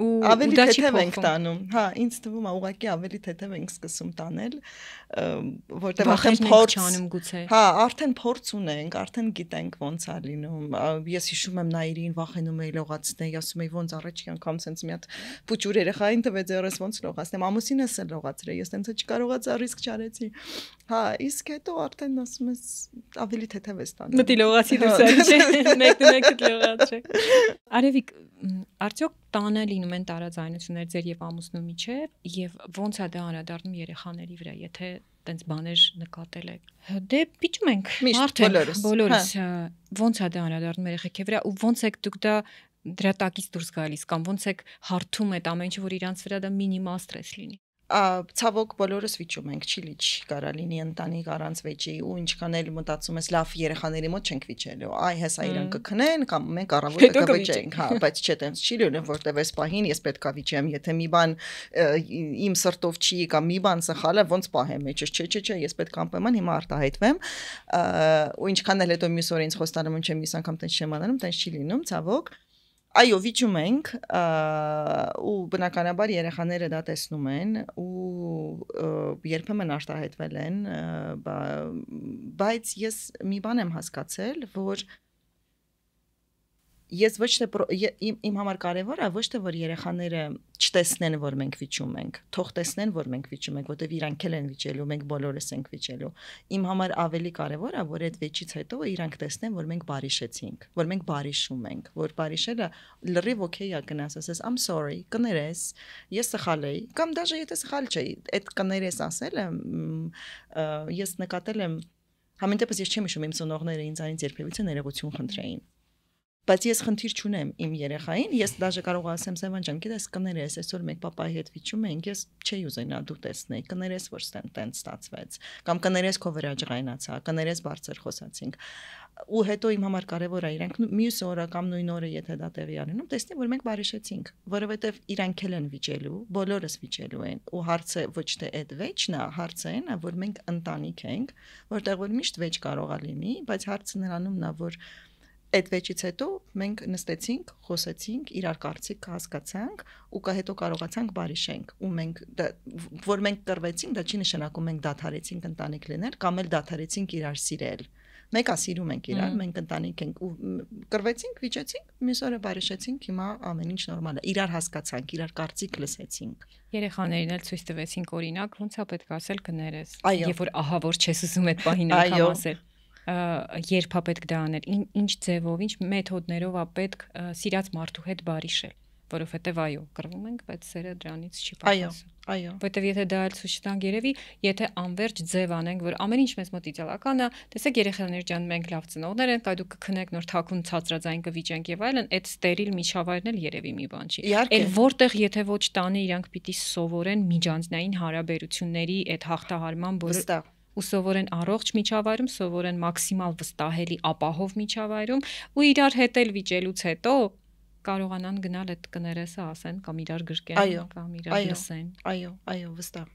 ու ավելի թեթև ենք տանում։ Հա, ինձ թվում է ուղղակի ավելի թեթև ենք սկսում տանել, որտեղ արդեն փորձ չանում գուցե։ Հա, արդեն փորձ ունենք, արդեն գիտենք ոնց է լինում։ Ես հիշում եմ Նաիրին վախենում էի լողացնել, ասում էի ոնց առաջի անգամ sense մի հատ փուճուր երեխային տվեց երես ոնց լողացնեմ։ Ամուսինս էլ լողացրել, ես տենց չկարողացա ռիսկ չարեցի։ Հա, իսկ հետո արդեն ասում ես ավելի թեթև ես տանում։ Մտի լողացի դուրս արի, չէ՞։ Մեկ-մեկ լողացրե։ Արևիկ, արդյոք տանը լինում են տարաձայնություններ ձեր եւ ամուսնու միջեւ եւ ոնց է դա անդրադառնում երեխաների վրա, եթե տենց բաներ նկատել եք։ Դե պիճում ենք արդեն բոլորս հա։ ոնց է դա անդրադառնում երեխեքի վրա ու ոնց եք դուք դա դրա տակից դուրս գալիս կամ ոնց եք հարթում այդ ամեն ինչը որ իրանց վրա դա մինիմալ ստրես լինի ցավոք բոլորս վիճում ենք, չի լիչ կարա լինի ընտանիք առանց վեճի ու ինչքան էլ մտածում ես լավ երեխաների մոտ չենք վիճելու։ Այ հեսա իրեն կքնեն կամ մենք առավոտը կվիճենք, հա, բայց չէ, տենց չի լինում, որտեվ այս պահին ես պետքա վիճեմ, եթե մի բան իմ սրտով չի կամ մի բան սխալ է, ոնց պահեմ մեջը։ Չէ, չէ, չէ, ես պետք անպայման հիմա արտահայտվեմ։ ու ինչքան էլ հետո մյուս օր ինձ խոստանում եմ, չեմ միս անգամ տենց չեմ անում, տենց չի լինում, ցավոք Այո, վիճում ենք ու բնականաբար երեխաները դա տեսնում են ու երբեմն արտահայտվել են, բայց ես մի բան եմ հասկացել, որ ես ոչ թե իմ, իմ համար կարևոր է ոչ թե որ երեխաները չտեսնեն որ մենք վիճում ենք, թող տեսնեն որ մենք վիճում ենք, որտեվ իրանք էլ են վիճելու, մենք բոլորս ենք վիճելու։ Իմ համար ավելի կարևոր է որ այդ վեճից հետո իրանք տեսնեն որ մենք բարիշեցինք, որ մենք բարիշում ենք, որ բարիշելը լրիվ օքեյ է գնաս, ասես I'm sorry, կներես, ես սխալ էի, կամ դաժե եթե սխալ չէի, այդ կներես ասելը ես նկատել եմ Համենտեպս ես չեմ հիշում իմ ծնողները ինձանից երբևիցե ներողություն խնդրեին բայց ես խնդիր չունեմ իմ երեխային, ես դաժե կարող ասեմ Սևան ջան, գիտես կներես, այսօր մենք papai հետ վիճում ենք, ես չէի ուզենա դու տեսնեի, կներես որ ստեն տեն ստացվեց, կամ կներես քո վրա ջղայնացա, կներես բարձր խոսացինք ու հետո իմ համար կարևոր է իրանք մյուս օրը կամ նույն օրը եթե դա տեղի ունենում տեսնի որ մենք բարիշեցինք որովհետև իրանք էլ են վիճելու բոլորս վիճելու են ու հարցը ոչ թե այդ վեճն է հարցը այն է որ մենք ընտանիք ենք որտեղ որ միշտ վեճ կարող է լինի բայց հարցը նրանում նա որ այդ վեճից հետո մենք նստեցինք, խոսեցինք, իրար կարծիք հասկացանք ու կա հետո կարողացանք բարիշենք ու մենք դա, որ մենք կռվեցինք, դա չի նշանակում մենք դադարեցինք ընտանիք լինել կամ էլ դադարեցինք իրար սիրել։ Մեկը սիրում ենք իրար, մենք ընտանիք ենք ու կռվեցինք, վիճեցինք, մյուս օրը բարիշեցինք, հիմա ամեն ինչ նորմալ է։ Իրար հասկացանք, իրար կարծիք լսեցինք։ Երեխաներին էլ ցույց տվեցինք օրինակ, ոնց է պետք ասել կներես։ Այո։ Երբ որ ահա որ չես ուզում այդ պահին Այո։ անգամ ասել ը, երբ է պետք դա անել, ին- ինչ ձևով, ինչ մեթոդներով է պետք սիրած մարդու հետ բարիշել, որովհետև այո, կռվում ենք, բայց սերը դրանից չի Այո, պակասում։ այո։ Որտեվ եթե դա այլ ցույց տանք երևի, եթե անverջ ձև անենք, որ ամեն ինչ մեզ մոտ իդեալական է, տեսեք երեխաներ ջան, մենք լավ ծնողներ ենք, այ դուք կքնեք նոր թակուն ցածրաձայն կվիճենք եւ այլն, այդ ստերիլ միջավայրն էլ երևի մի բան չի։ Էլ որտեղ եթե ոչ տանը իրանք պիտի սովորեն միջանձնային հարաբերությունների այդ հաղթահարման բոլոր ու սովորեն առողջ միջավայրում, սովորեն մաքսիմալ վստահելի ապահով միջավայրում ու իրար հետ էլ վիճելուց հետո կարողանան գնալ այդ կներեսը ասեն կամ իրար գրկեն Այո, կամ իրար այո։ լսեն։ Այո, այո, վստահ։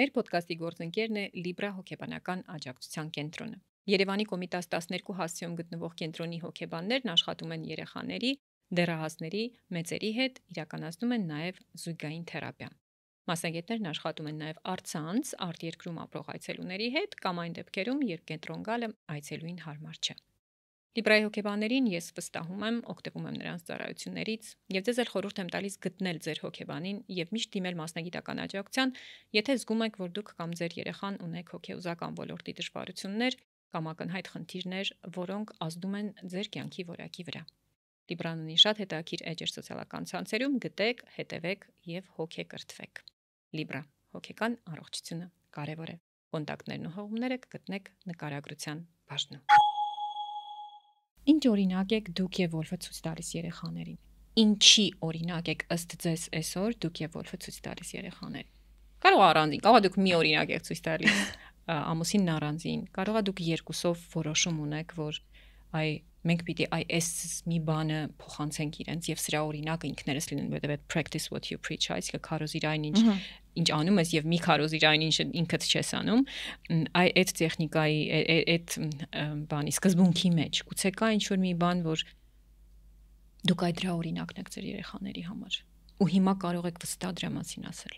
Մեր ոդկասթի գործընկերն է Libra հոգեբանական աջակցության կենտրոնը։ Երևանի Կոմիտաս 12 հասցեում գտնվող կենտրոնի հոգեբաններն աշխատում են երեխաների, դեռահասների, մեծերի հետ, իրականացնում են նաև զույգային թերապիա։ Մասնագետներն աշխատում են նաև արցանց, արտերկրում ապրող այցելուների հետ կամ այն դեպքերում, երբ կենտրոն գալը այցելուին հարմար չէ։ Լիբրայի հոգեբաներին ես վստահում եմ, օգտվում եմ նրանց ծառայություններից եւ ձեզ էլ խորհուրդ եմ տալիս գտնել ձեր հոգեբանին եւ միշտ դիմել մասնագիտական աջակցության, եթե զգում եք, որ դուք կամ ձեր երեխան ունեք հոգեուզական ոլորտի դժվարություններ կամ ակնհայտ խնդիրներ, որոնք ազդում են ձեր կյանքի որակի վրա։ Լիբրան ունի շատ հետաքրքիր էջեր սոցիալական ցանցերում, գտեք, հետևեք եւ հոգեկրթվեք։ Լիբրա հոգեկան առողջությունը կարևոր է։ Կոնտակտներն ու հողումները կգտնեք նկարագրության բաժնում։ Ինչ օրինակ եք դուք եւ Վոլֆը ցույց տալիս երեխաներին։ Ինչի օրինակ եք ըստ ձեզ այսօր դուք եւ Վոլֆը ցույց տալիս երեխաներին։ Կարող առանձին, կարող դուք մի օրինակ եք ցույց տալիս ամուսինն առանձին, կարող է դուք երկուսով որոշում ունեք, որ այ մենք պիտի այ այս մի բանը փոխանցենք իրենց եւ սրա օրինակը ինքներս լինեն, որովհետեւ այդ practice what you preach, այսինքն քարոզիր այն ինչ ինչ անում ես եւ մի քարոզիր այն ինչը ինքդ չես անում, այ այդ տեխնիկայի այդ բանի սկզբունքի մեջ գուցե կա ինչ որ մի բան, որ դուք այդ դրա օրինակն եք ձեր երեխաների համար ու հիմա կարող եք վստահ դրա մասին ասել։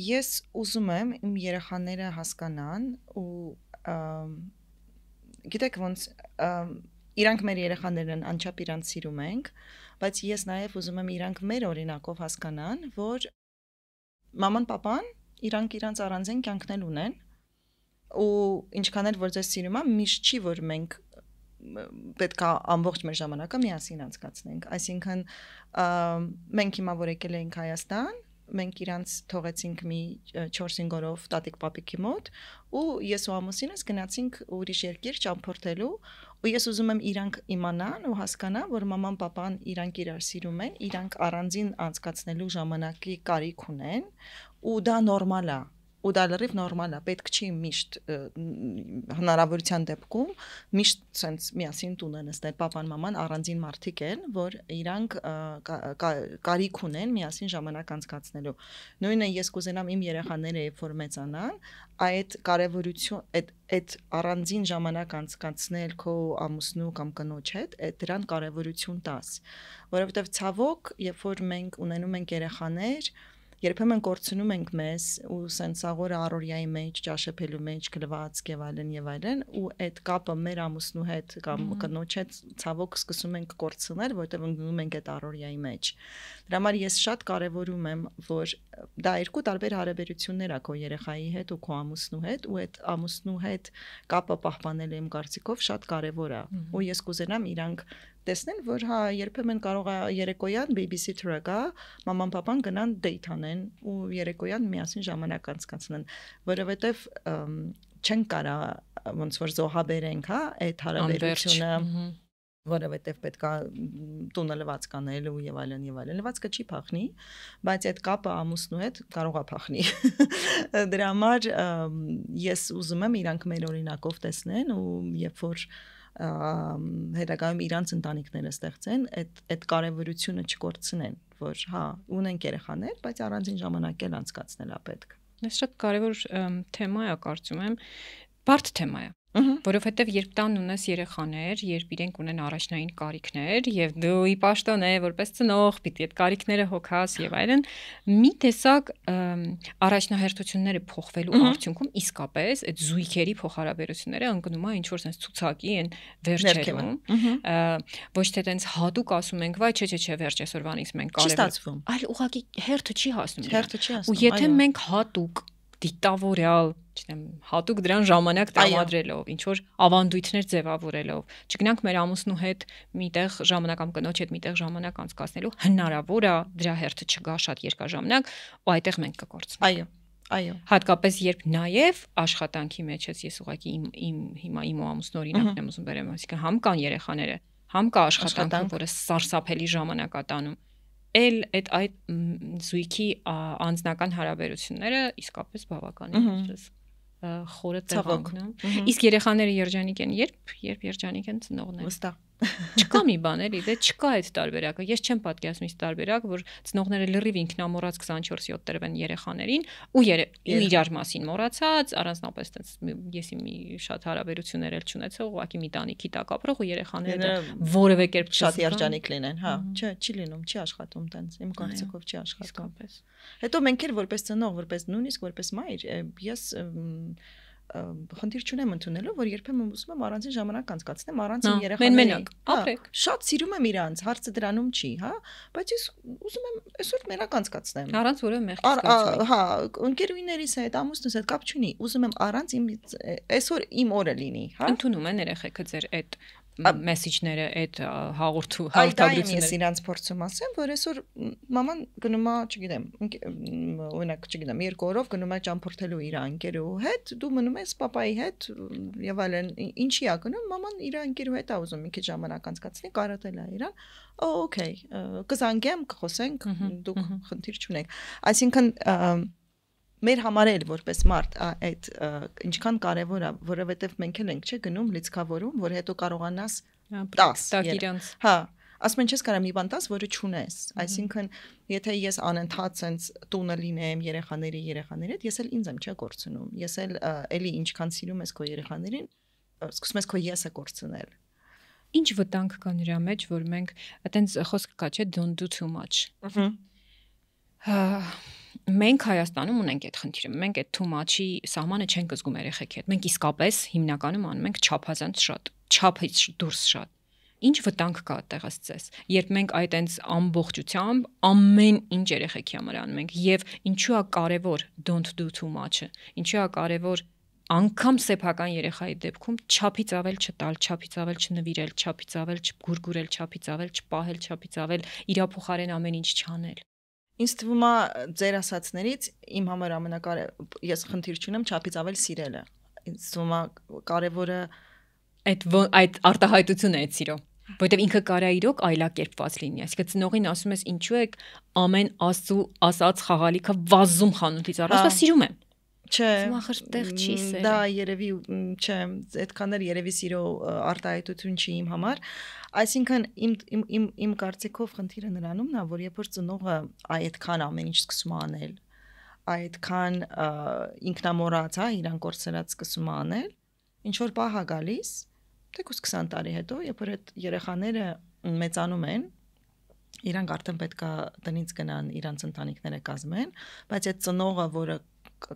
ես ուզում եմ իմ երեխաները հասկանան ու գիտեք ոնց իրանք մեր երեխաներն են անչափ իրանք սիրում ենք բայց ես նաև ուզում եմ իրանք մեր օրինակով հասկանան որ մաման papan իրանք իրանք առանձին կյանքներ ունեն ու ինչքան էլ որ ձեզ սիրում եմ միշտ չի որ մենք պետք է ամբողջ մեր ժամանակը միասին անցկացնենք այսինքն մենք հիմա որ եկել ենք Հայաստան մենք իրանց թողեցինք մի 4-5 օրով տատիկ պապիկի մոտ ու ես ու ամուսինս գնացինք ուրիշ երկիր ճամփորդելու ու ես ուզում եմ իրանք իմանան ու հասկանան որ մաման papan իրանք իրար սիրում են իրանք առանձին անցկացնելու ժամանակի կարիք ունեն ու դա նորմալ է ու դա լրիվ նորմալ է պետք չի միշտ հնարավորության դեպքում միշտ sense միասին տունը նստել papan maman առանձին մարդիկ են որ իրանք կարիք ունեն միասին ժամանակ անցկացնելու նույնը ես կուզենամ իմ երեխաները երբ որ մեծանան այդ կարևորություն այդ այդ առանձին ժամանակ անցկացնել քո ամուսնու կամ կնոջ հետ այդ դրան կարևորություն տաս որովհետև ցավոք երբ որ մենք ունենում ենք երեխաներ երբեմն կորցնում ենք մեզ ու սենց աղորը առորիայի մեջ, ճաշեփելու մեջ, գլված եւ այլն եւ այլն ու այդ կապը մեր ամուսնու հետ կամ կնոջ հետ ցավոք սկսում ենք կորցնել, որտեղ ընկնում ենք այդ առորիայի մեջ։ Դրա համար ես շատ կարևորում եմ, որ դա երկու տարբեր հարաբերություններ ա քո երեխայի հետ ու քո ամուսնու հետ ու այդ ամուսնու հետ կապը պահպանելը իմ կարծիքով շատ կարևոր է։ Ու ես կուզենամ իրանք տեսնեն, որ հա երբեմն կարող է երեկոյան babysitter-ը գա, մաման papan գնան date անեն ու երեկոյան միասին ժամանակ անցկացնեն, որովհետև չեն կարա ոնց որ զոհաբերենք, հա, այդ հարաբերությունը որովհետև պետքա տունը լվաց կանել ու եւ այլն եւ այլն լվացքը չի փախնի բայց այդ կապը ամուսնու հետ կարող է փախնի դրա համար ես ուզում եմ իրանք մեր օրինակով տեսնեն ու երբ որ հետագայում իրանց ընտանիքները ստեղծեն, այդ այդ կարևորությունը չկորցնեն, որ հա, ունենք երեխաներ, բայց առանձին ժամանակ էլ անցկացնել է պետք։ Այս շատ կարևոր թեմա է, կարծում եմ, բարդ թեմա է որովհետև երբ տան ունես երեխաներ, երբ իրենք ունեն առաջնային կարիքներ եւ դու ի պաշտոն է որպես ծնող պիտի այդ կարիքները հոգաս եւ այլն, մի տեսակ առաջնահերթությունները փոխվելու արդյունքում իսկապես այդ զույգերի փոխհարաբերությունները ընկնում է ինչ որ sense ցուցակի են վերջերում։ Ոչ թե տենց հատուկ ասում ենք, վայ, չէ, չէ, չէ, վերջ այսօրվանից մենք կարևոր։ Այլ ուղղակի հերթը չի հասնում։ Հերթը չի հասնում։ Ու եթե մենք հատուկ դիտավորյալ, չգիտեմ, հատուկ դրան ժամանակ տրամադրելով, ինչ որ ավանդույթներ ձևավորելով, չգնանք մեր ամուսնու հետ միտեղ ժամանակ կամ կնոջ հետ միտեղ ժամանակ անցկացնելու, հնարավոր է դրա հերթը չգա շատ երկար ժամանակ, ու այդտեղ մենք կկորցնենք։ Այո։ Այո։ Հատկապես երբ նաև աշխատանքի մեջ ես ես ուղղակի իմ իմ հիմա իմ ամուսնու օրինակն եմ ուզում բերեմ, այսինքն համ կան երեխաները, համ կա աշխատանքը, որը սարսափելի ժամանակ է տանում էլ այդ այդ զույգի անձնական հարաբերությունները իսկապես բավականին այսպես խորը տեղանքն է։ Իսկ երեխաները երջանիկ են երբ երբ երջանիկ են ծնողները։ Վստահ Չկա մի բան էլի, դե չկա այդ տարբերակը։ Ես չեմ պատկերացնում այս տարբերակ, որ ծնողները լրիվ ինքնամոռաց 24/7 տրվեն երեխաներին ու իրար մասին մոռացած, առանձնապես տես եսի մի շատ հարաբերություններ էլ չունեցող, ուղղակի մի տանիքի տակ ապրող ու երեխաները որևէ կերպ շատ երջանիկ լինեն, հա, չէ, չի լինում, չի աշխատում տենց, իմ կարծիքով չի աշխատում։ Հետո մենք էլ որպես ծնող, որպես նույնիսկ որպես մայր, ես խնդիր չունեմ ընդունելու, որ երբեմն ուզում եմ առանձին ժամանակ անցկացնեմ առանց իմ երեխաների։ Ապրեք։ Շատ սիրում եմ իրանց, հարցը դրանում չի, հա, բայց ես ուզում եմ այսօր մենակ անցկացնեմ։ Առանց որևէ մեղքի զգացում։ Հա, ընկերուհիներիս հետ, ամուսնուս հետ կապ չունի, ուզում եմ առանց իմ այսօր իմ օրը լինի, հա։ Ընդունում են երեխեքը ձեր այդ մեսեջները, այդ հաղորդու հաղորդագրությունները։ Այս իրանց փորձում ասեմ, որ այսօր մաման գնում է, չգիտեմ, օրինակ, չգիտեմ, երկու օրով գնում է ճամփորդելու իր ընկերու հետ, դու մնում ես papai հետ եւ այլն։ Ինչի է գնում, մաման իր ընկերու հետ է ուզում մի քիչ ժամանակ անցկացնի, կարոտել է իրան։ Օ, օքեյ, կզանգեմ, կխոսենք, դուք խնդիր չունեք։ Այսինքն մեր համար էլ որպես մարդ այդ ինչքան կարևոր է, որովհետև մենք էլ ենք չէ գնում լիցքավորում, որ հետո կարողանաս 10 տակ իրանց։ Հա, ասում են չես կարա մի բան տաս, որը չունես։ Այսինքն, եթե ես անընդհատ sense տունը լինեմ երեխաների երեխաների հետ, ես էլ ինձ եմ չէ կորցնում։ Ես էլ էլի ինչքան սիրում ես քո երեխաներին, սկսում ես քո եսը կորցնել։ Ինչ վտանգ կա նրա մեջ, որ մենք այտենց խոսք կա, չէ, don't do too much։ Ահա մենք Հայաստանում ունենք այդ խնդիրը։ Մենք այդ too much-ի սահմանը չենք զգում երեխեքի հետ։ Մենք իսկապես հիմնականում անում ենք չափազանց շատ, չափից դուրս շատ։ Ինչ վտանգ կա այդտեղ ասծես։ Երբ մենք այդ այնց ամբողջությամբ ամեն ինչ երեխեքի համար անում ենք եւ ինչու է կարեւոր don't do too much-ը։ Ինչու է կարեւոր անկամ սեփական երեխայի դեպքում չափից ավել չտալ, չափից ավել չնվիրել, չափից ավել չգուրգուրել, չափից ավել չպահել, չափից ավել իրա փոխարեն ամեն ինչ չանել Ինձ թվում է ձեր ասացներից իմ համար ամենակարևոր ես խնդիր չունեմ չափից ավել սիրելը։ Ինձ թվում է կարևորը այդ այդ արտահայտությունը այդ սիրո որովհետև ինքը կարա իրոք այլակերպված լինի այսինքն ծնողին ասում ես ինչու եք ամեն աստծու ասած խաղալիքը վազում խանութից առած դա սիրում եմ Չէ։ Ախր տեղ չի սեր։ Դա երևի չէ, այդքան էլ երևի սիրո արտահայտություն չի իմ համար։ Այսինքն իմ իմ իմ իմ կարծիքով խնդիրը նրանումն է, որ երբ որ ծնողը այդքան ամեն ինչ սկսում անել, այդքան ինքնամոռաց, հա, իրան կորցրած սկսում անել, ինչ որ պահ է գալիս, թեկուզ 20 տարի հետո, երբ որ այդ երեխաները մեծանում են, իրանք արդեն պետքա տնից գնան իրանց ընտանիքները կազմեն, բայց այդ ծնողը, որը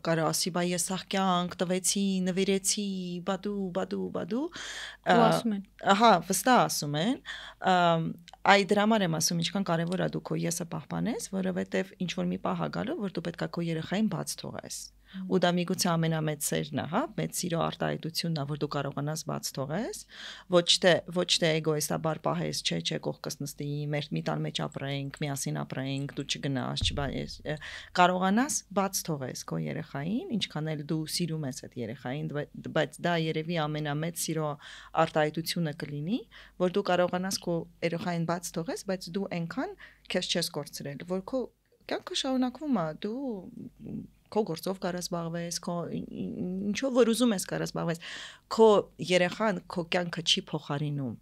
կարող ասի, բայ ես ախ կյանք տվեցի, նվիրեցի, բադու, բադու, բադու, ասում են։ Ահա, վստահ ասում են։ Այ դրա համար եմ ասում, ինչքան կարևոր է դու քո եսը պահպանես, որովհետև ինչ որ մի պահ է գալու, որ դու պետքա քո երեխային բաց թողես ու դա միգուցե ամենամեծ սերն է, հա, մեծ սիրո արտահայտությունն է, որ դու կարողանաս բաց թողես, ոչ թե ոչ թե էգոիստաբար պահես, չէ, չէ, կողքս նստի, մեր մի տան մեջ ապրենք, միասին ապրենք, դու չգնաս, չբայես, կարողանաս բաց թողես քո երեխային, ինչքան էլ դու սիրում ես այդ երեխային, բայց դա երևի ամենամեծ սիրո արտահայտությունը կլինի, որ դու կարողանաս քո երեխային բաց թողես, բայց դու այնքան քեզ չես կորցրել, որ քո կյանքը շարունակվում է, դու քո գործով կարաս զբաղվես, քո ինչով որ ուզում ես կարաս զբաղվես, քո երեխան քո կյանքը չի փոխարինում։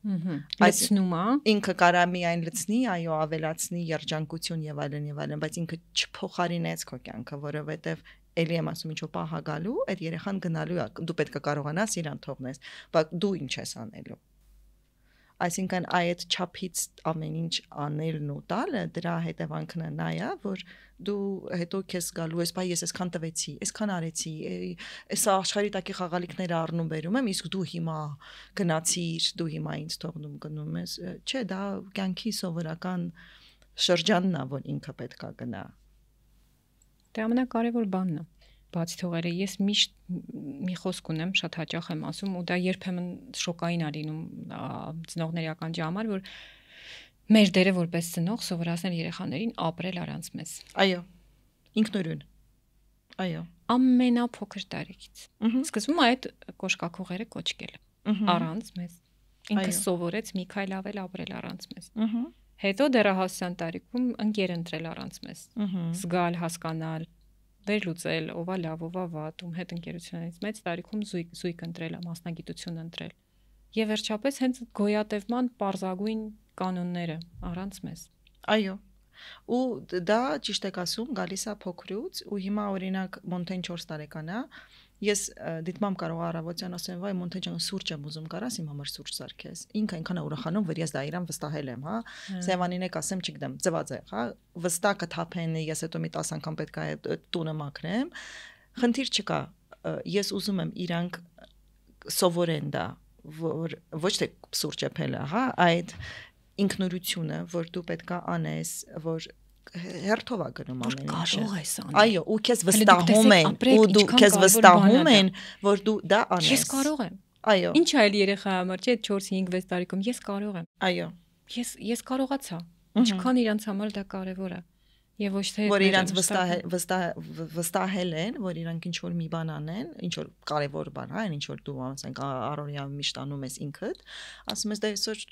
Լցնում է։ Ինքը կարա միայն լցնի, այո, ավելացնի երջանկություն եւ այլն եւ այլն, բայց ինքը չփոխարինեց քո կյանքը, որովհետեւ էլի եմ ասում ինչու պահա գալու, այդ երեխան գնալու է, դու պետք է կարողանաս իրան թողնես, բայց դու ինչ ես անելու այսինքն այդ չափից ամեն ինչ անելն ու տալը դրա հետևանքն է նա է որ դու հետո քեզ գալու ես, բայ ես այսքան տվեցի, այսքան արեցի, այսա աշխարհի տակի խաղալիքները առնում բերում եմ, իսկ դու հիմա գնացիր, դու հիմա ինձ թողնում գնում ես։ Չէ, դա կյանքի սովորական շրջանն է, որ ինքը պետքա գնա։ Դա ամենակարևոր բանն է բաց թողերը ես միշտ մի խոսք ունեմ, շատ հաճախ եմ ասում ու դա երբեմն շոկային ա լինում ծնողների ականջի համար, որ մեր դերը որպես ծնող սովորացնել երեխաներին ապրել առանց մեզ։ Այո։ Ինքնուրույն։ Այո։ Ամենափոքր տարիքից։ Սկզբում այդ կոշկակողերը կոչկել առանց մեզ։ Ինքը սովորեց մի քայլ ավել ապրել առանց մեզ։ Հետո դեռահասության տարիքում ընկեր ընտրել առանց մեզ։ Զգալ, հասկանալ, վերլուծել, ովա լավ, ովա վատ, ում հետ ընկերությունից մեծ տարիքում զույգ զույգ ընտրել, մասնագիտություն ընտրել։ Եվ վերջապես հենց գոյատևման պարզագույն կանոնները առանց մեզ։ Այո, ու դա ճիշտ եք ասում գալիս է փոքրուց ու հիմա օրինակ Մոնտեն 4 տարեկան է Ես դիտմամ կարող առավոտյան ասեմ, վայ Մոնթե ջան, սուրճ եմ ուզում, կարաս իմ համար սուրճ սարքես։ Ինքը այնքան է ուրախանում, որ ես դա իրան վստահել եմ, հա։ Սևանին եք ասեմ, չգիտեմ, ծված է, հա։ Վստահ կթափեն, ես հետո մի 10 անգամ պետք է տունը մաքրեմ։ Խնդիր չկա։ Ես ուզում եմ իրանք սովորեն դա, որ ոչ թե սուրճ էփելը, հա, այդ ինքնուրությունը, որ դու պետքա անես, որ հերթով է գնում ամեն ինչը։ Կարող ես անել։ Այո, ու քեզ վստահում են, ու դու քեզ վստահում են, որ դու դա անես։ Ես կարող եմ։ Այո։ Ինչ այլ երեխա համար, չէ, 4-5-6 տարեկում ես կարող եմ։ Այո։ Ես ես կարողացա։ Ինչքան իրանց համար դա կարևոր է եւ ոչ թե որ իրանց վստահ վստահ վստահել են, որ իրանք ինչ որ մի բան անեն, ինչ որ կարևոր բան, այն ինչ որ դու ասենք առօրյա միշտ անում ես ինքդ, ասում ես դա այսօր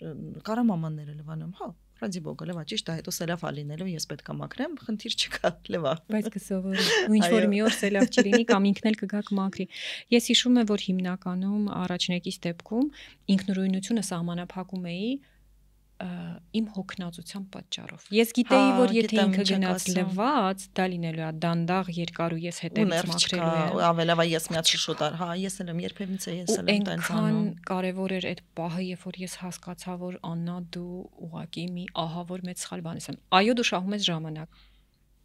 կարա մամանները լվանամ, հա, Ռադի բոգը լվա ճիշտ է, հետո սելավ ալինելու ես պետք է մաքրեմ, խնդիր չկա, լվա։ Բայց կսովորի։ Ու ինչ որ մի օր սելավ չլինի կամ ինքն էլ կգա կմաքրի։ Ես հիշում եմ, որ հիմնականում առաջնեկից դեպքում ինքնուրույնությունը սահմանափակում էի իմ հոգնածության պատճառով։ Ես գիտեի, որ եթե ինքը գնաց լված, դա լինելու է դանդաղ երկար ու ես հետևից մաքրելու եմ։ Ավելավա ես միած շուտ ար, հա, ես էլ եմ երբևիցե ես էլ եմ տենց անում։ Կարևոր էր այդ պահը, երբ որ ես հասկացա, որ Աննա դու ուղակի մի ահավոր մեծ սխալ բան ես անում։ Այո, դու շահում ես ժամանակ։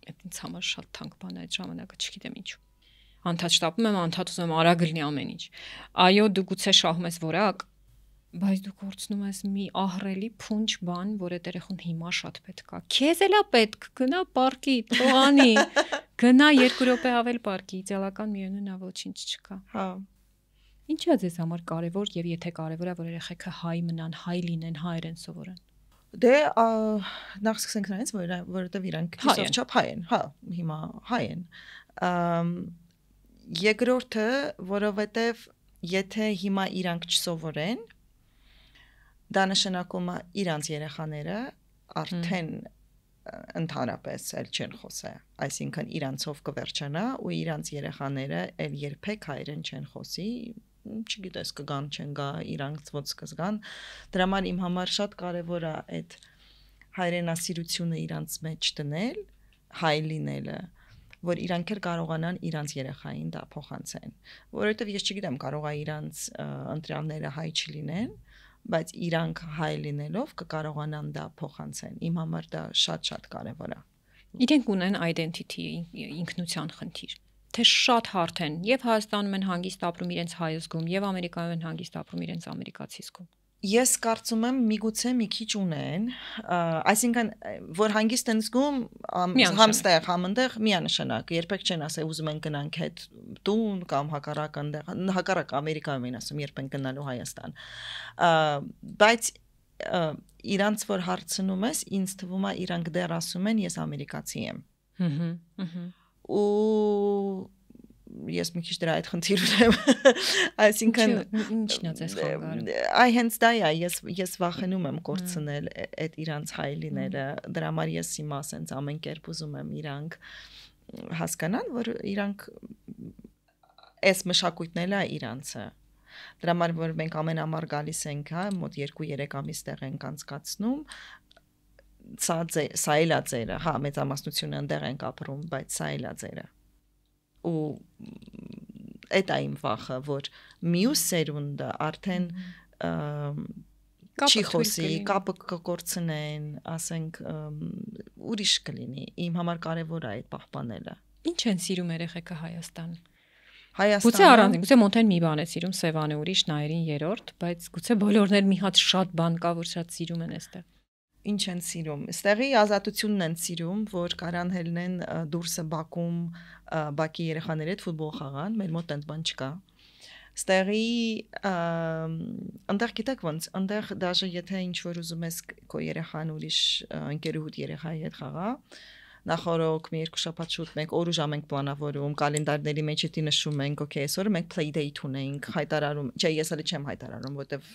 Այդ ինձ համար շատ թանկ բան է այդ ժամանակը, չգիտեմ ինչու անդադ շտապում եմ, անդադ ուզում եմ արագ լինի ամեն ինչ։ Այո, դու գուցե շահում ես որակ, բայց դու կորցնում ես մի ահրելի փունջ բան, որ այդ երեխուն հիմա շատ պետք է։ Քեզ էլա պետք, գնա պարկի, տողանի, գնա 2 րոպե ավել պարկի, իդեալական միևնույն է ոչինչ չկա։ Հա։ Ինչա ձեզ համար կարևոր եւ եթե կարևոր է որ երեխեքը հայ մնան, հայ լինեն, հայերեն սովորեն։ Դե նախ սկսենք նրանից, որ որովհետեւ իրանք քիչով չափ հայ են, հա, հիմա հայ են։ Երկրորդը, որովհետեւ եթե հիմա իրանք չսովորեն, դա նշանակում է իրանց երեխաները արդեն ընդհանրապես էլ չեն խոսե այսինքն իրանցով կվերջանա ու իրանց երեխաները էլ երբեք հայերեն չեն խոսի չգիտես կգան չեն գա իրանց ոնց կզգան դրա համար իմ համար շատ կարևոր է այդ հայրենասիրությունը իրանց մեջ դնել հայ լինելը որ իրանք էլ կարողանան իրանց երեխային դա փոխանցեն որովհետև ես չգիտեմ կարող է իրանց ընտրյալները հայ չլինեն բայց իրանք հայ լինելով կկարողանան դա փոխանցեն։ Իմ համար դա շատ-շատ կարևոր է։ Իրենք ունեն identity ինքնության խնդիր թե շատ հարթ են եւ Հայաստանում են հանգիստ ապրում իրենց հայ զգում եւ Ամերիկայում են հանգիստ ապրում իրենց ամերիկացի զգում Ես կարծում եմ միգուցե մի քիչ ունեն, այսինքն որ հանգիստ են զգում համստեղ, համընդեղ միանշանակ, երբեք չեն ասել ուզում են գնանք հետ տուն կամ հակառակ այնտեղ, հակառակ Ամերիկայում են ասում երբ են գնալու Հայաստան։ Բայց իրանց որ հարցնում ես, ինձ թվում է իրանք դեռ ասում են ես ամերիկացի եմ։ Հհհ։ Ու ես մի քիչ դրա այդ խնդիր ունեմ։ Այսինքն ինչն է ձեզ խանգարում։ Այ հենց դա է, ես ես վախենում եմ կորցնել այդ իրանց հայ լինելը։ Դրա համար ես հիմա ասենց ամեն կերպ ուզում եմ իրանք հասկանան, որ իրանք այս մշակույթն էլ է իրանցը դրա համար որ մենք ամենամար գալիս ենք, հա, մոտ 2-3 ամիս տեղ ենք անցկացնում, սա սա էլա ձերը, հա, մեծամասնությունը ընդեղ ենք ապրում, բայց սա էլա ձերը ու այդ իմ վախը, որ մյուս սերունդը արդեն չի խոսի, կապը կկորցնեն, ասենք ուրիշ կլինի։ Իմ համար կարևոր է այդ պահպանելը։ Ինչ են սիրում երեխեքը Հայաստան։ Հայաստանը Գուցե առանց, գուցե Մոնտեն մի բան է սիրում, Սևանը ուրիշ, Նայերին երրորդ, բայց գուցե բոլորն էլ մի հատ շատ բան կա, որ շատ սիրում են այստեղ ինչ են սիրում։ Ստեղի ազատությունն են սիրում, որ կարան հելնեն դուրսը Բաքում Բաքի երեխաների հետ ֆուտբոլ խաղան, մեր մոտ այնպես բան չկա։ Ստեղի այնտեղ գիտեք ոնց, այնտեղ դաժե եթե ինչ որ ուզում ես քո երեխան ուրիշ ընկերուհուդ երեխայի հետ խաղա, նախորոք մի երկու շաբաթ շուտ մենք օր ու ժամ ենք պլանավորում, կալենդարների մեջ էտի նշում ենք, okay, այսօր մենք play date ունենք, հայտարարում, չէ, ես էլ չեմ հայտարարում, որովհետև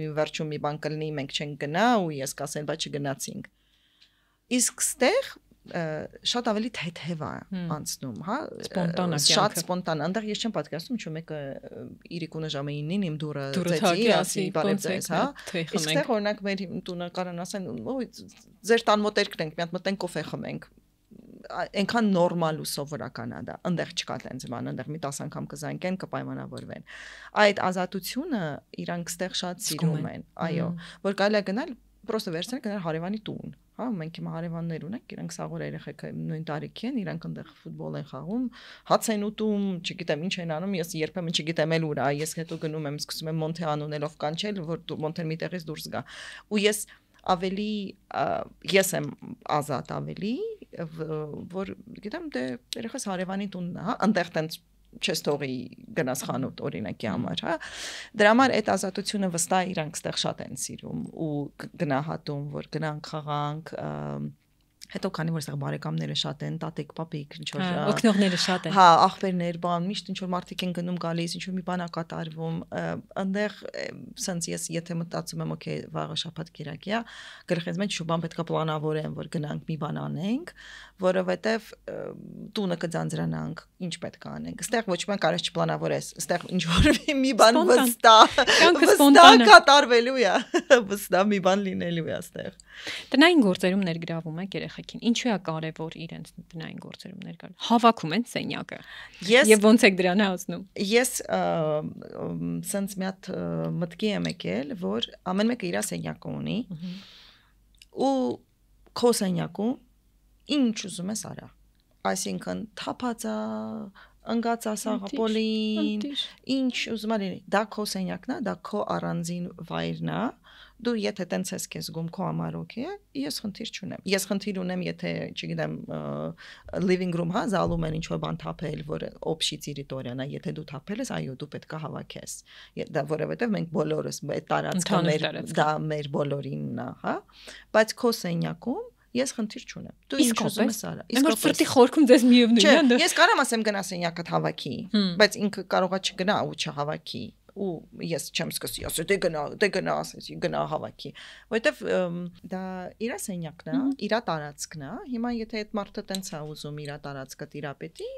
մի վերջում մի բան կլինի, մենք չենք գնա ու ես կասեմ, բայց չգնացինք։ Իսկ ստեղ շատ ավելի թեթև է անցնում, հա, սպոնտան է շատ սպոնտան։ Այնտեղ ես չեմ պատկերացնում, ինչու մեկը իրիկունը ժամը 9-ին իմ դուրը ծեցի, ասի, բարև ձեզ, հա։ Իսկ օրինակ մեր տունը կարան ասեն, օ, ձեր տան մոտ երկն ենք, մի հատ մտենք կոֆե խմենք այնքան նորմալ ու սովորական է դա այնտեղ չկա տենց բան այնտեղ մի 10 անգամ կզանգեն կպայմանավորվեն այդ ազատությունը իրանք ստեղ շատ սիրում են այո որ կարելի է գնալ պրոստը վերցնել գնալ հարևանի տուն հա մենք հիմա հարևաններ ունենք իրանք սաղոր երեխեք նույն տարիքի են իրանք այնտեղ ֆուտբոլ են խաղում հաց են ուտում չգիտեմ ինչ են անում ես երբեմն չգիտեմ էլ ուր է ես հետո գնում եմ սկսում եմ մոնթե անունելով կանչել որ մոնթեն միտեղից դուրս գա ու ես ավելի ես եմ ազատ ավելի որ գիտեմ դե երեխաս հարևանի տունն է հա այնտեղ տենց չես թողի գնաս խանութ օրինակի համար, հա։ Դրա համար այդ ազատությունը վստահ իրանք ստեղ շատ են սիրում ու գնահատում, որ գնանք խաղանք, Հետո քանի որ այստեղ բարեկամները շատ են, տատիկ, պապիկ, ինչ որ հա, օգնողները շատ են։ Հա, աղբերներ, բան, միշտ ինչ որ մարդիկ են գնում գալիս, ինչ որ մի բան ա կատարվում, այնտեղ սենց ես եթե մտածում եմ, օքեյ, վաղը շաբաթ կիրակի է, գլխից մեջ շուտ բան պետք է պլանավորեմ, որ գնանք մի բան անենք, որովհետև տունը կձանձրանանք, ինչ պետք է անենք։ Այստեղ ոչ մի կարող չպլանավորես, այստեղ ինչ որ մի բան վստահ, վստահ կատարվելու է, վստահ մի բան լինելու է այստեղ։ Տնային գործերում ներգրավում եք երեխեքին։ Ինչու է կարևոր իրենց տնային գործերում ներգրավել։ Հավաքում են սենյակը։ Ես Եվ ոնց եք դրան հասնում։ Ես սենց մի հատ մտքի եմ եկել, որ ամեն մեկը իր սենյակը ունի։ Ու քո սենյակում ինչ ուզում ես արա։ Այսինքն թափածա, ընկած ասաղապոլին, ինչ ուզում ալի, դա քո սենյակն է, դա քո առանձին վայրն է, դու եթե տենց ես քեզ գում քո համար օքեյ է, ես խնդիր չունեմ։ Ես խնդիր ունեմ, եթե, չգիտեմ, living room հա զալում են ինչ որ բան թափել, որ օբշի տերիտորիան է, եթե դու թափել ես, այո, դու պետք է հավաքես։ Դա որովհետև մենք բոլորս այդ տարածքը մեր դա մեր բոլորինն է, հա։ Բայց քո սենյակում ես խնդիր չունեմ։ Դու ինչ ուզում ես արա։ Իսկ որ ֆրտի խորքում ձեզ միևնույն է։ Ես կարամ ասեմ գնա սենյակը հավաքի, բայց ինքը կարողա չգնա ու չհավաքի ու ես չեմ սկսի ասել դե գնա դե գնա ասեցի գնա հավաքի որովհետև դա իրա սենյակն է իրա տարածքն է հիմա եթե այդ մարդը տենց է ուզում իրա տարածքը տիրապետի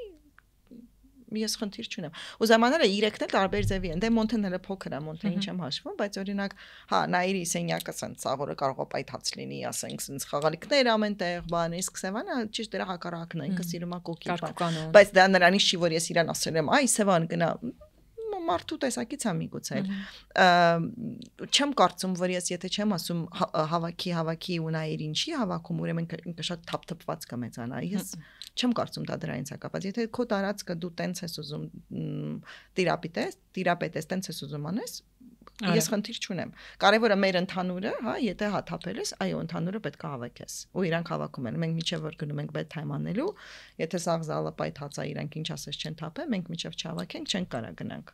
ես խնդիր չունեմ։ ու զամանալը 3-ն էլ տարբեր ձևի են։ Դե Մոնտեները փոքր է, Մոնտեն ինչ եմ հաշվում, բայց օրինակ, հա, նայրի սենյակը սենց ցաղորը կարող է պայթած լինի, ասենք, սենց խաղալիքներ ամենտեղ, բան, իսկ Սևանը ճիշտ դրա հակառակն է, ինքը սիրում է կոկի բան։ Բայց դա նրանից չի, որ ես իրան ասել եմ, այ Սևան գնա մարդու տեսակից է միգուցե։ Չեմ կարծում, որ ես եթե չեմ ասում հա- հավաքի, հավաքի ու նայր ինչի հավաքում, ուրեմն ինքը շատ թափթփված կմեծանա։ Ես չեմ կարծում դա դրանից է կապված։ Եթե քո տարածքը դու տենց ես ուզում տիրապետես, տիրապետես, տենց ես ուզում անես, ես խնդիր չունեմ։ Կարևորը մեր ընդհանուրը, հա, եթե հաթափել ես, այո, ընդհանուրը պետք է հավաքես։ Ու իրանք հավաքում են։ Մենք միջև որ գնում ենք bedtime անելու, եթե սաղ զալը պայթած է, իրանք ինչ ասես չեն թափե, մենք միջև չհավաքենք, չենք կարա գնանք։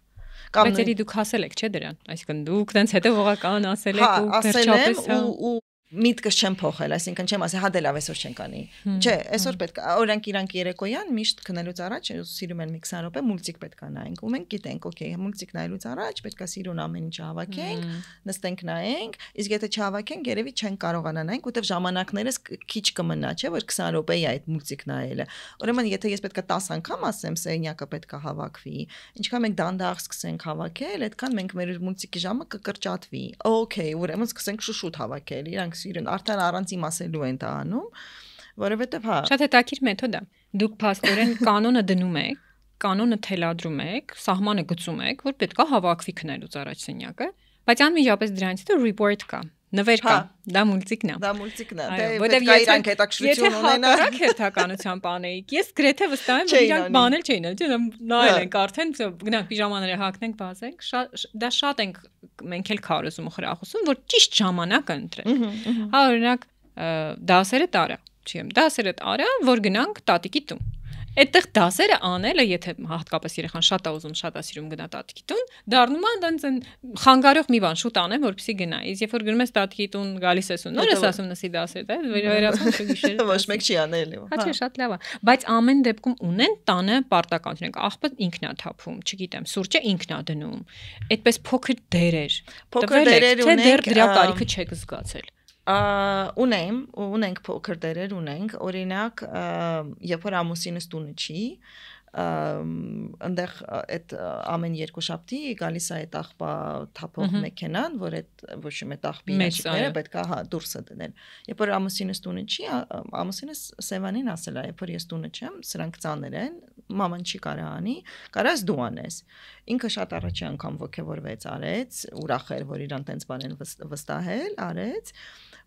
Կամ Բայց ելի դուք ասել եք, չէ՞ դրան։ Այսինքն դուք տենց հետևողական ասել եք հա, ու վերջապես հա։ ու միտքս չեմ փոխել, այսինքն չեմ ասել, հա դե լավ, այսօր չենք անի։ Չէ, այսօր պետք է օրենք իրանք երեկոյան միշտ քնելուց առաջ սիրում են մի 20 րոպե մուլտիկ պետք է նայենք։ Ու մենք գիտենք, օքեյ, մուլտիկ նայելուց առաջ պետք է սիրուն ամեն ինչ հավաքենք, նստենք նայենք, իսկ եթե չհավաքենք, երևի չենք կարողանա նայենք, որտեվ ժամանակներս քիչ կմնա, չէ, որ 20 րոպեի այդ մուլտիկ նայելը։ Ուրեմն եթե ես պետք է 10 անգամ ասեմ, սենյակը պետք է հավաքվի, ինչքան մենք դանդաղ սկսենք հավաքել, այդքան մենք մեր մուլտիկի ժամը կկրճատվի։ Okay, ուրեմն սկսենք շուշուտ հավաքել։ Իրանք սիրուն, արդեն առանց իմասելու են դա անում, որովհետև հա Շատ հետաքրքիր մեթոդ է։ Դուք փաստորեն կանոնը դնում եք, կանոնը թելադրում եք, սահմանը գծում եք, որ պետքա հավաքվի քնելուց առաջ սենյակը, բայց անմիջապես դրանից հետո report կա նվեր կա։ Դա մուլտիկն է։ Դա մուլտիկն է։ Դե որտեվ իրանք հետաքրություն ունենա։ Եթե հերթականության բանեիք, ես գրեթե վստահ եմ, որ իրանք բանել չէին, չէ՞, նայել հա։ ենք արդեն, գնանք պիժամաները հագնենք, բազենք, դա շատ ենք մենք էլ քարոզում ու խրախուսում, որ ճիշտ ժամանակը ընտրենք։ Հա, օրինակ դասերը տարա, չեմ, դասերը տարա, որ գնանք տատիկի տուն այդտեղ դասերը անելը, եթե հատկապես երեխան շատ է ուզում, շատ է սիրում գնա տատիկի տուն, դառնում է այնց այն խանգարող մի բան շուտ անեմ, որպեսզի գնա։ Իսկ երբ որ գնում ես տատիկի տուն, գալիս ես ու նոր ես ասում նսի դասեր, դա վերահերացում չգիշեր։ Ոչ մեկ չի անել։ Հա չէ, շատ լավ է։ Բայց ամեն դեպքում ունեն տանը պարտական, ունենք աղբը ինքնա թափում, չգիտեմ, սուրճը ինքնա դնում։ Այդպես փոքր դերեր։ Փոքր դերեր ունենք, թե դեռ դրա կարիքը չեք զգացել ունեմ, ունենք փոքր դերեր ունենք, օրինակ, երբ որ ամուսինս տունը չի, այնտեղ այդ ամեն երկու շաբթի գալիս է այդ աղբա թափող մեքենան, որ այդ ոչ մի աղբի ինչները պետք է հա դուրսը դնել։ Երբ որ ամուսինս տունը չի, ամուսինս Սևանին ասել է, երբ որ ես տունը չեմ, սրանք ծաներ են, մաման չի կարա անի, կարաս դու անես։ Ինքը շատ առաջի անգամ ոգևորվեց, արեց, ուրախ էր, որ իրան տենց բան են վստահել, արեց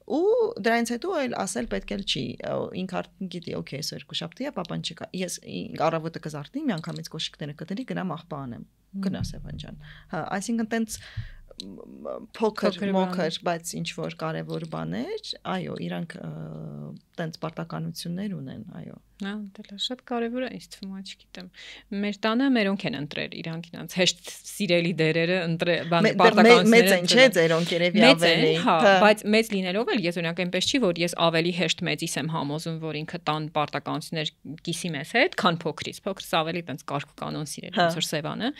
ու դրանից հետո էլ ասել պետք էլ չի ինքը արդեն գիտի օքեյ այսօր երկու շաբթի է papan չկա ես առավոտը կզարթնի մի անգամից կոշիկները կդնի գնամ աղբանեմ գնա Սևան ջան հա այսինքն տենց փոքր մոքր բայց ինչ որ կարևոր բաներ այո իրանք տենց պարտականություններ ունեն այո Հա, դա շատ կարևոր է, ինձ թվում է, չգիտեմ։ Մեր տանը մերոնք են ընտրել իրանք իրանք հեշտ սիրելի դերերը ընտրել, բան պարտականությունները։ Մեծ են, չէ, ձերոնք երևի ավելի։ Հա, բայց մեծ լինելով էլ ես օրինակ այնպես չի, որ ես ավելի հեշտ մեծիս եմ համոզում, որ ինքը տան պարտականություններ կիսի մեզ հետ, քան փոքրից։ Փոքրս ավելի տենց կարգ կանոն սիրել, ոնց որ Սևանը,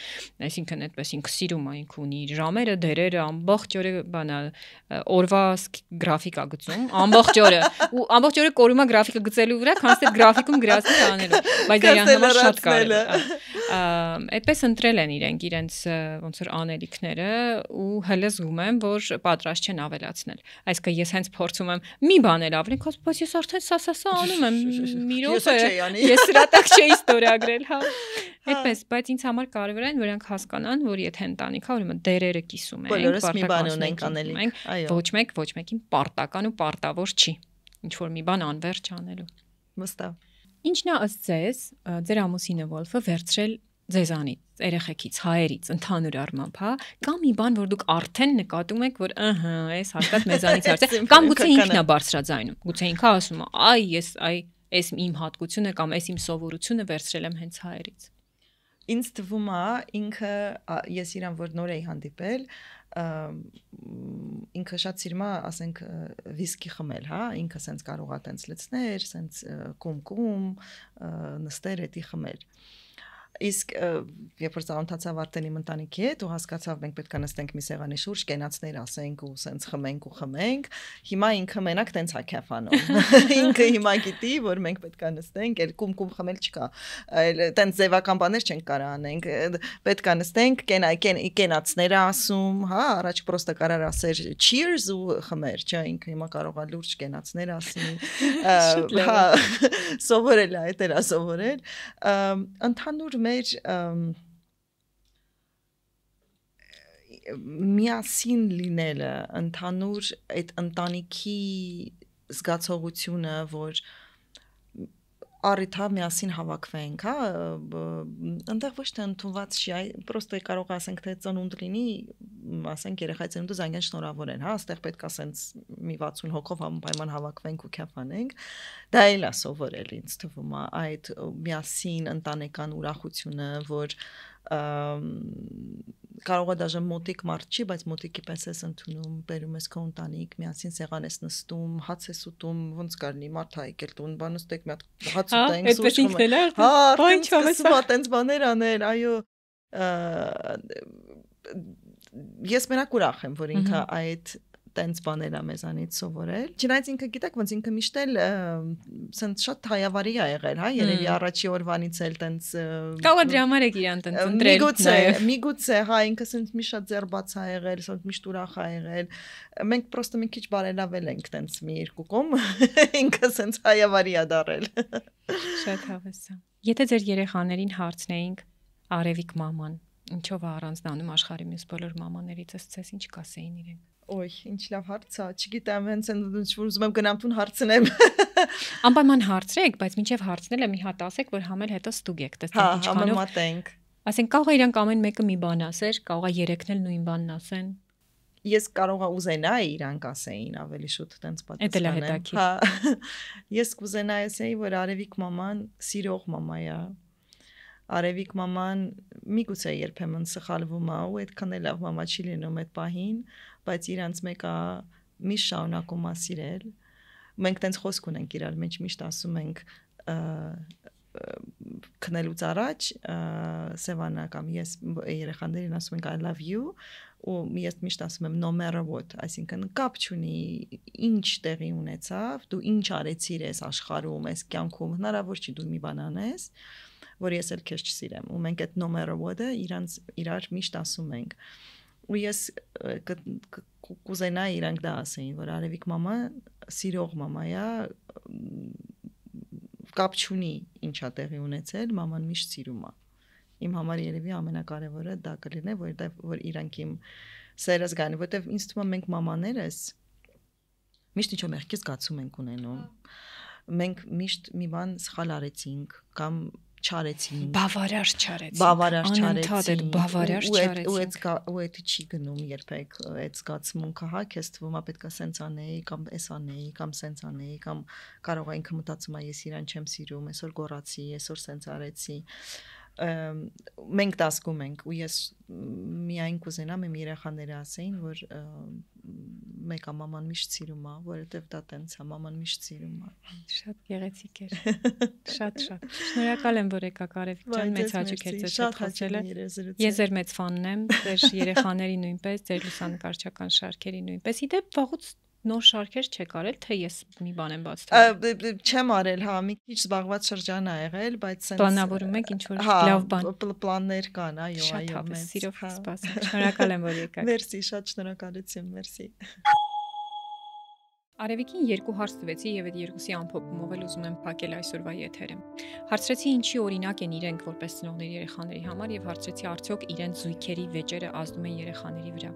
այսինքն այդպես ինքը սիրում է, ինքը ունի ժամերը, դերերը, ամբողջ օրը բանա օրվա գրաֆիկա գծում, ամբողջ օրը ու ամբողջ օրը կորումա գրաֆիկա գծելու վրա, քանս այդ գրաֆիկը դեպքում գրածներ անելու, բայց իրան համար շատ կարևոր է։ Այդպես ընտրել են իրենք իրենց ոնց որ անելիքները ու հələ զգում եմ, որ պատրաստ չեն ավելացնել։ Այսինքն ես հենց փորձում եմ մի բան էլ ավելի, բայց ես արդեն սա սա սա անում եմ։ Մի րոպե։ Ես սրա տակ չէի ստորագրել, հա։ Այդպես, բայց ինձ համար կարևոր է, որ նրանք հասկանան, որ եթե ընտանիքա, ուրեմն դերերը կիսում են, բան ունենք Ոչ մեկ, ոչ մեկին պարտական ու պարտավոր չի։ Ինչ որ մի բան անverջ անելու։ Վստահ։ Ինչն է ըստ ձեզ ձեր ամուսինը Վոլֆը վերցրել ձեզանից, երեխեքից, հայերից ընդհանուր առմամբ, հա, կամ մի բան, որ դուք արդեն նկատում եք, որ ըհը, այս հարկած մեզանից արդեն, կամ գուցե ինքն է բարձրաձայնում, գուցե ինքը ասում է, այ ես այ այս իմ հատկությունը կամ այս իմ սովորությունը վերցրել եմ հենց հայերից ինձ թվում է ինքը ես իրան որ նոր էի հանդիպել ինքը շատ սիրում է, ասենք վիսկի խմել, հա, ինքը սենց կարող է տենց լցներ, սենց կում-կում նստեր էդի խմել իսկ երբ որ ծանոթացավ արդեն իմ ընտանիքի հետ ու հասկացավ մենք պետք է նստենք մի սեղանի շուրջ, կենացներ ասենք ու սենց խմենք ու խմենք, հիմա ինքը մենակ տենց է քեֆանում։ Ինքը հիմա գիտի, որ մենք պետք է նստենք, էլ կում-կում խմել չկա։ Այլ տենց ձևական բաներ չենք կարող անենք։ Պետք է նստենք, կենա կենացներ ասում, հա, առաջ պրոստը կարար ասեր cheers ու խմեր, չէ, ինքը հիմա կարող է լուրջ կենացներ ասի։ Հա, սովորել է, էլա սովորել։ Ընդհանուր մեր մեր միասին լինելը, ընդհանուր այդ ընտանիքի զգացողությունը, որ առիթա միասին հավաքվենք, հա, այնտեղ ոչ թե ընդունված չի, այ պրոստը կարող ասենք թե ծնունդ լինի, ասենք երեխայի ծնունդը զանգեն շնորհավորեն, հա, այստեղ պետք է ասենց մի 60 հոգով համապայման հավաքվենք ու քյաֆանենք։ Դա էլ է սովորել ինձ թվում է այդ միասին ընտանեկան ուրախությունը, որ կարող է դաժե մոտիկ մարդ չի, բայց մոտիկի պես ես ընդունում, բերում ես քո ընտանիք, միասին սեղան ես նստում, հաց ես ուտում, ոնց կարնի մարդ հա եկել տուն, բան ուստեք մի հատ հաց Հա, ուտենք, է։ Հա, ինչ ասում, տենց բաներ անել, այո։ Ես մենակ ուրախ եմ, որ ինքը այդ տենց բաներ է մեզանից սովորել։ Չնայած ինքը գիտեք, ոնց ինքը միշտ էլ սենց շատ հայավարի է եղել, հա, երևի առաջի օրվանից էլ տենց Կարող է դրա համար եք իրան տենց ընտրել։ Միգուցե, միգուցե, հա, ինքը սենց մի շատ ձերբաց է եղել, սենց միշտ ուրախ է եղել։ Մենք պրոստը մի քիչ բարելավել ենք տենց մի երկու կողմ, ինքը սենց հայավարի է դարել։ Շատ հավես է։ Եթե ձեր երեխաներին հարցնեինք Արևիկ մաման, ինչով է առանձնանում աշխարհի մյուս բոլոր մամաներից, ըստ ինչ կասեին իրենք։ Ոյ, ինչ լավ հարց է, չգիտեմ, հենց այնց որ ուզում եմ գնամ տուն հարցնեմ։ Անպայման հարցրեք, բայց մինչև հարցնելը մի հատ ասեք, որ համել հետո ստուգեք, Հա, տեսնեք ինչքանով։ համեմատենք։ Ասենք կարող է իրանք ամեն մեկը մի բան ասեր, կարող է երեքն էլ նույն բանն ասեն։ Ես կարող եմ ուզենայի իրանք ասեին ավելի շուտ տենց պատասխանեմ։ Հա։ Ես կուզենայի ասեի, որ Արևիկ մաման սիրող մամա է։ Արևիկ մաման միգուցե երբեմն սխալվում է ու այդքան էլ լավ մամա չի լինում այդ պահին, բայց իրանց մեկը միշտ շարունակում է սիրել։ Մենք տենց խոսք ունենք իրար մեջ միշտ ասում ենք քնելուց առաջ Սևանա կամ ես երեխաներին ասում ենք I love you ու ես միշտ ասում եմ no matter what, այսինքն կապ չունի ինչ տեղի ունեցավ, դու ինչ արեցիր այս աշխարհում, այս կյանքում, հնարավոր չի դու մի բան անես, որ ես էլ քեզ չսիրեմ։ Ու մենք այդ matter what-ը իրանց իրար միշտ ասում ենք։ Ու ես ը, կ- կ- կու- կուզենայի իրանք դա ասեին, որ Արևիկ մամա սիրող մամա է, կապ չունի ինչա տեղի ունեցել, մաման միշտ սիրում է։ Իմ համար երևի ամենակարևորը դա կլինի, որտեվ որ իրանք իմ սերը զգան, որտեվ ինձ թվում է մենք մամաներս միշտ ինչ-որ մեղքի զգացում ենք ունենում։ Մենք միշտ մի բան սխալ արեցինք կամ չարեցինք Բավարար չարեցին։ բավարար չարեցին բավարար այդ- ու չարեցին։ այդ ու այդ չի գնում երբեք այդ զգացմունքը հա քեզ թվում է պետքա սենց անեի կամ էս անեի կամ սենց անեի կամ կարող է ինքը մտածում է ես իրան չեմ սիրում այսօր գոռացի այսօր սենց արեցի մենք դա զգում ենք ու ես միայն կուզենամ իմ երեխաները ասեին որ ամ, մեկը մաման միշտ սիրում է որովհետև դա տենց է մաման միշտ սիրում է Շատ գեղեցիկ էր։ Շատ շատ։ Շնորհակալ եմ, որ եկաք Արևիկ ջան, մեծ հաճույք էր ձեզ հետ խոսելը։ Ես ձեր մեծ ֆանն եմ, ձեր երեխաների նույնպես, ձեր լուսանկարչական շարքերի նույնպես։ Իդեպ վաղուց նոր շարքեր չեք արել, թե ես մի բան եմ բաց թողել։ չեմ արել, հա, մի քիչ զբաղված շրջան ա եղել, բայց սենց Պլանավորում եք ինչ որ հա, լավ բան։ պլ- պլաններ կան, այո, այո, մեծ, սիրով հա։ կսպասեմ։ Շնորհակալ եմ, որ եկաք։ Մերսի, շատ շնորհակալություն, մերսի։ Արևիկին երկու հարց տվեցի եւ այդ երկուսի ամփոփումով էլ ուզում եմ փակել այսօրվա եթերը։ Հարցրեցի ինչի օրինակ են իրենք որպես ծնողների երեխաների համար եւ հարցրեցի արդյոք իրենց զույգերի վեճերը ազդում են երեխաների վրա։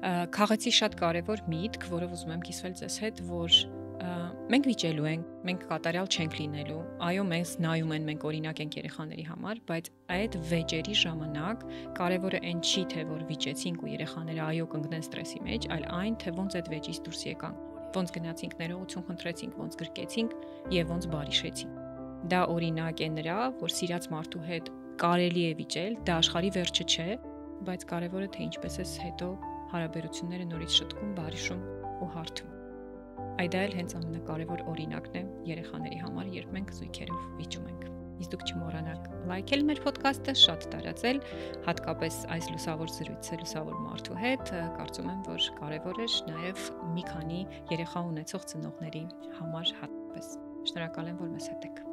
Ա, Քաղեցի շատ կարևոր միտք, որով ուզում եմ կիսվել ձեզ հետ, որ մենք վիճելու ենք, մենք կատարյալ չենք լինելու։ Այո, մենք նայում են, մենք օրինակ ենք երեխաների համար, բայց այդ վեճերի ժամանակ կարևորը այն չի, թե որ վիճեցինք ու երեխաները այո կընկնեն ստրեսի մեջ, այլ այն, թե ոնց այդ վեճից դուրս եկանք ոնց գնացինք ներողություն խնդրեցինք, ոնց գրկեցինք եւ ոնց բարիշեցինք։ Դա օրինակ է նրա, որ սիրած մարդու հետ կարելի է վիճել, դա աշխարի վերջը չէ, բայց կարևորը թե ինչպես է հետո հարաբերությունները նորից շտկում, բարիշում ու հարթում։ Այդ էլ հենց ամենակարևոր օրինակն է երեխաների համար, երբ մենք զույգերով վիճում ենք։ Իսկ դուք չմոռանաք լայքել մեր ոդկասթը, շատ տարածել, հատկապես այս լուսավոր զրույցը լուսավոր մարդու հետ, կարծում եմ, որ կարևոր է նաև մի քանի երեխա ունեցող ծնողների համար հատկապես։ Շնորհակալ եմ, որ մեզ հետ եք։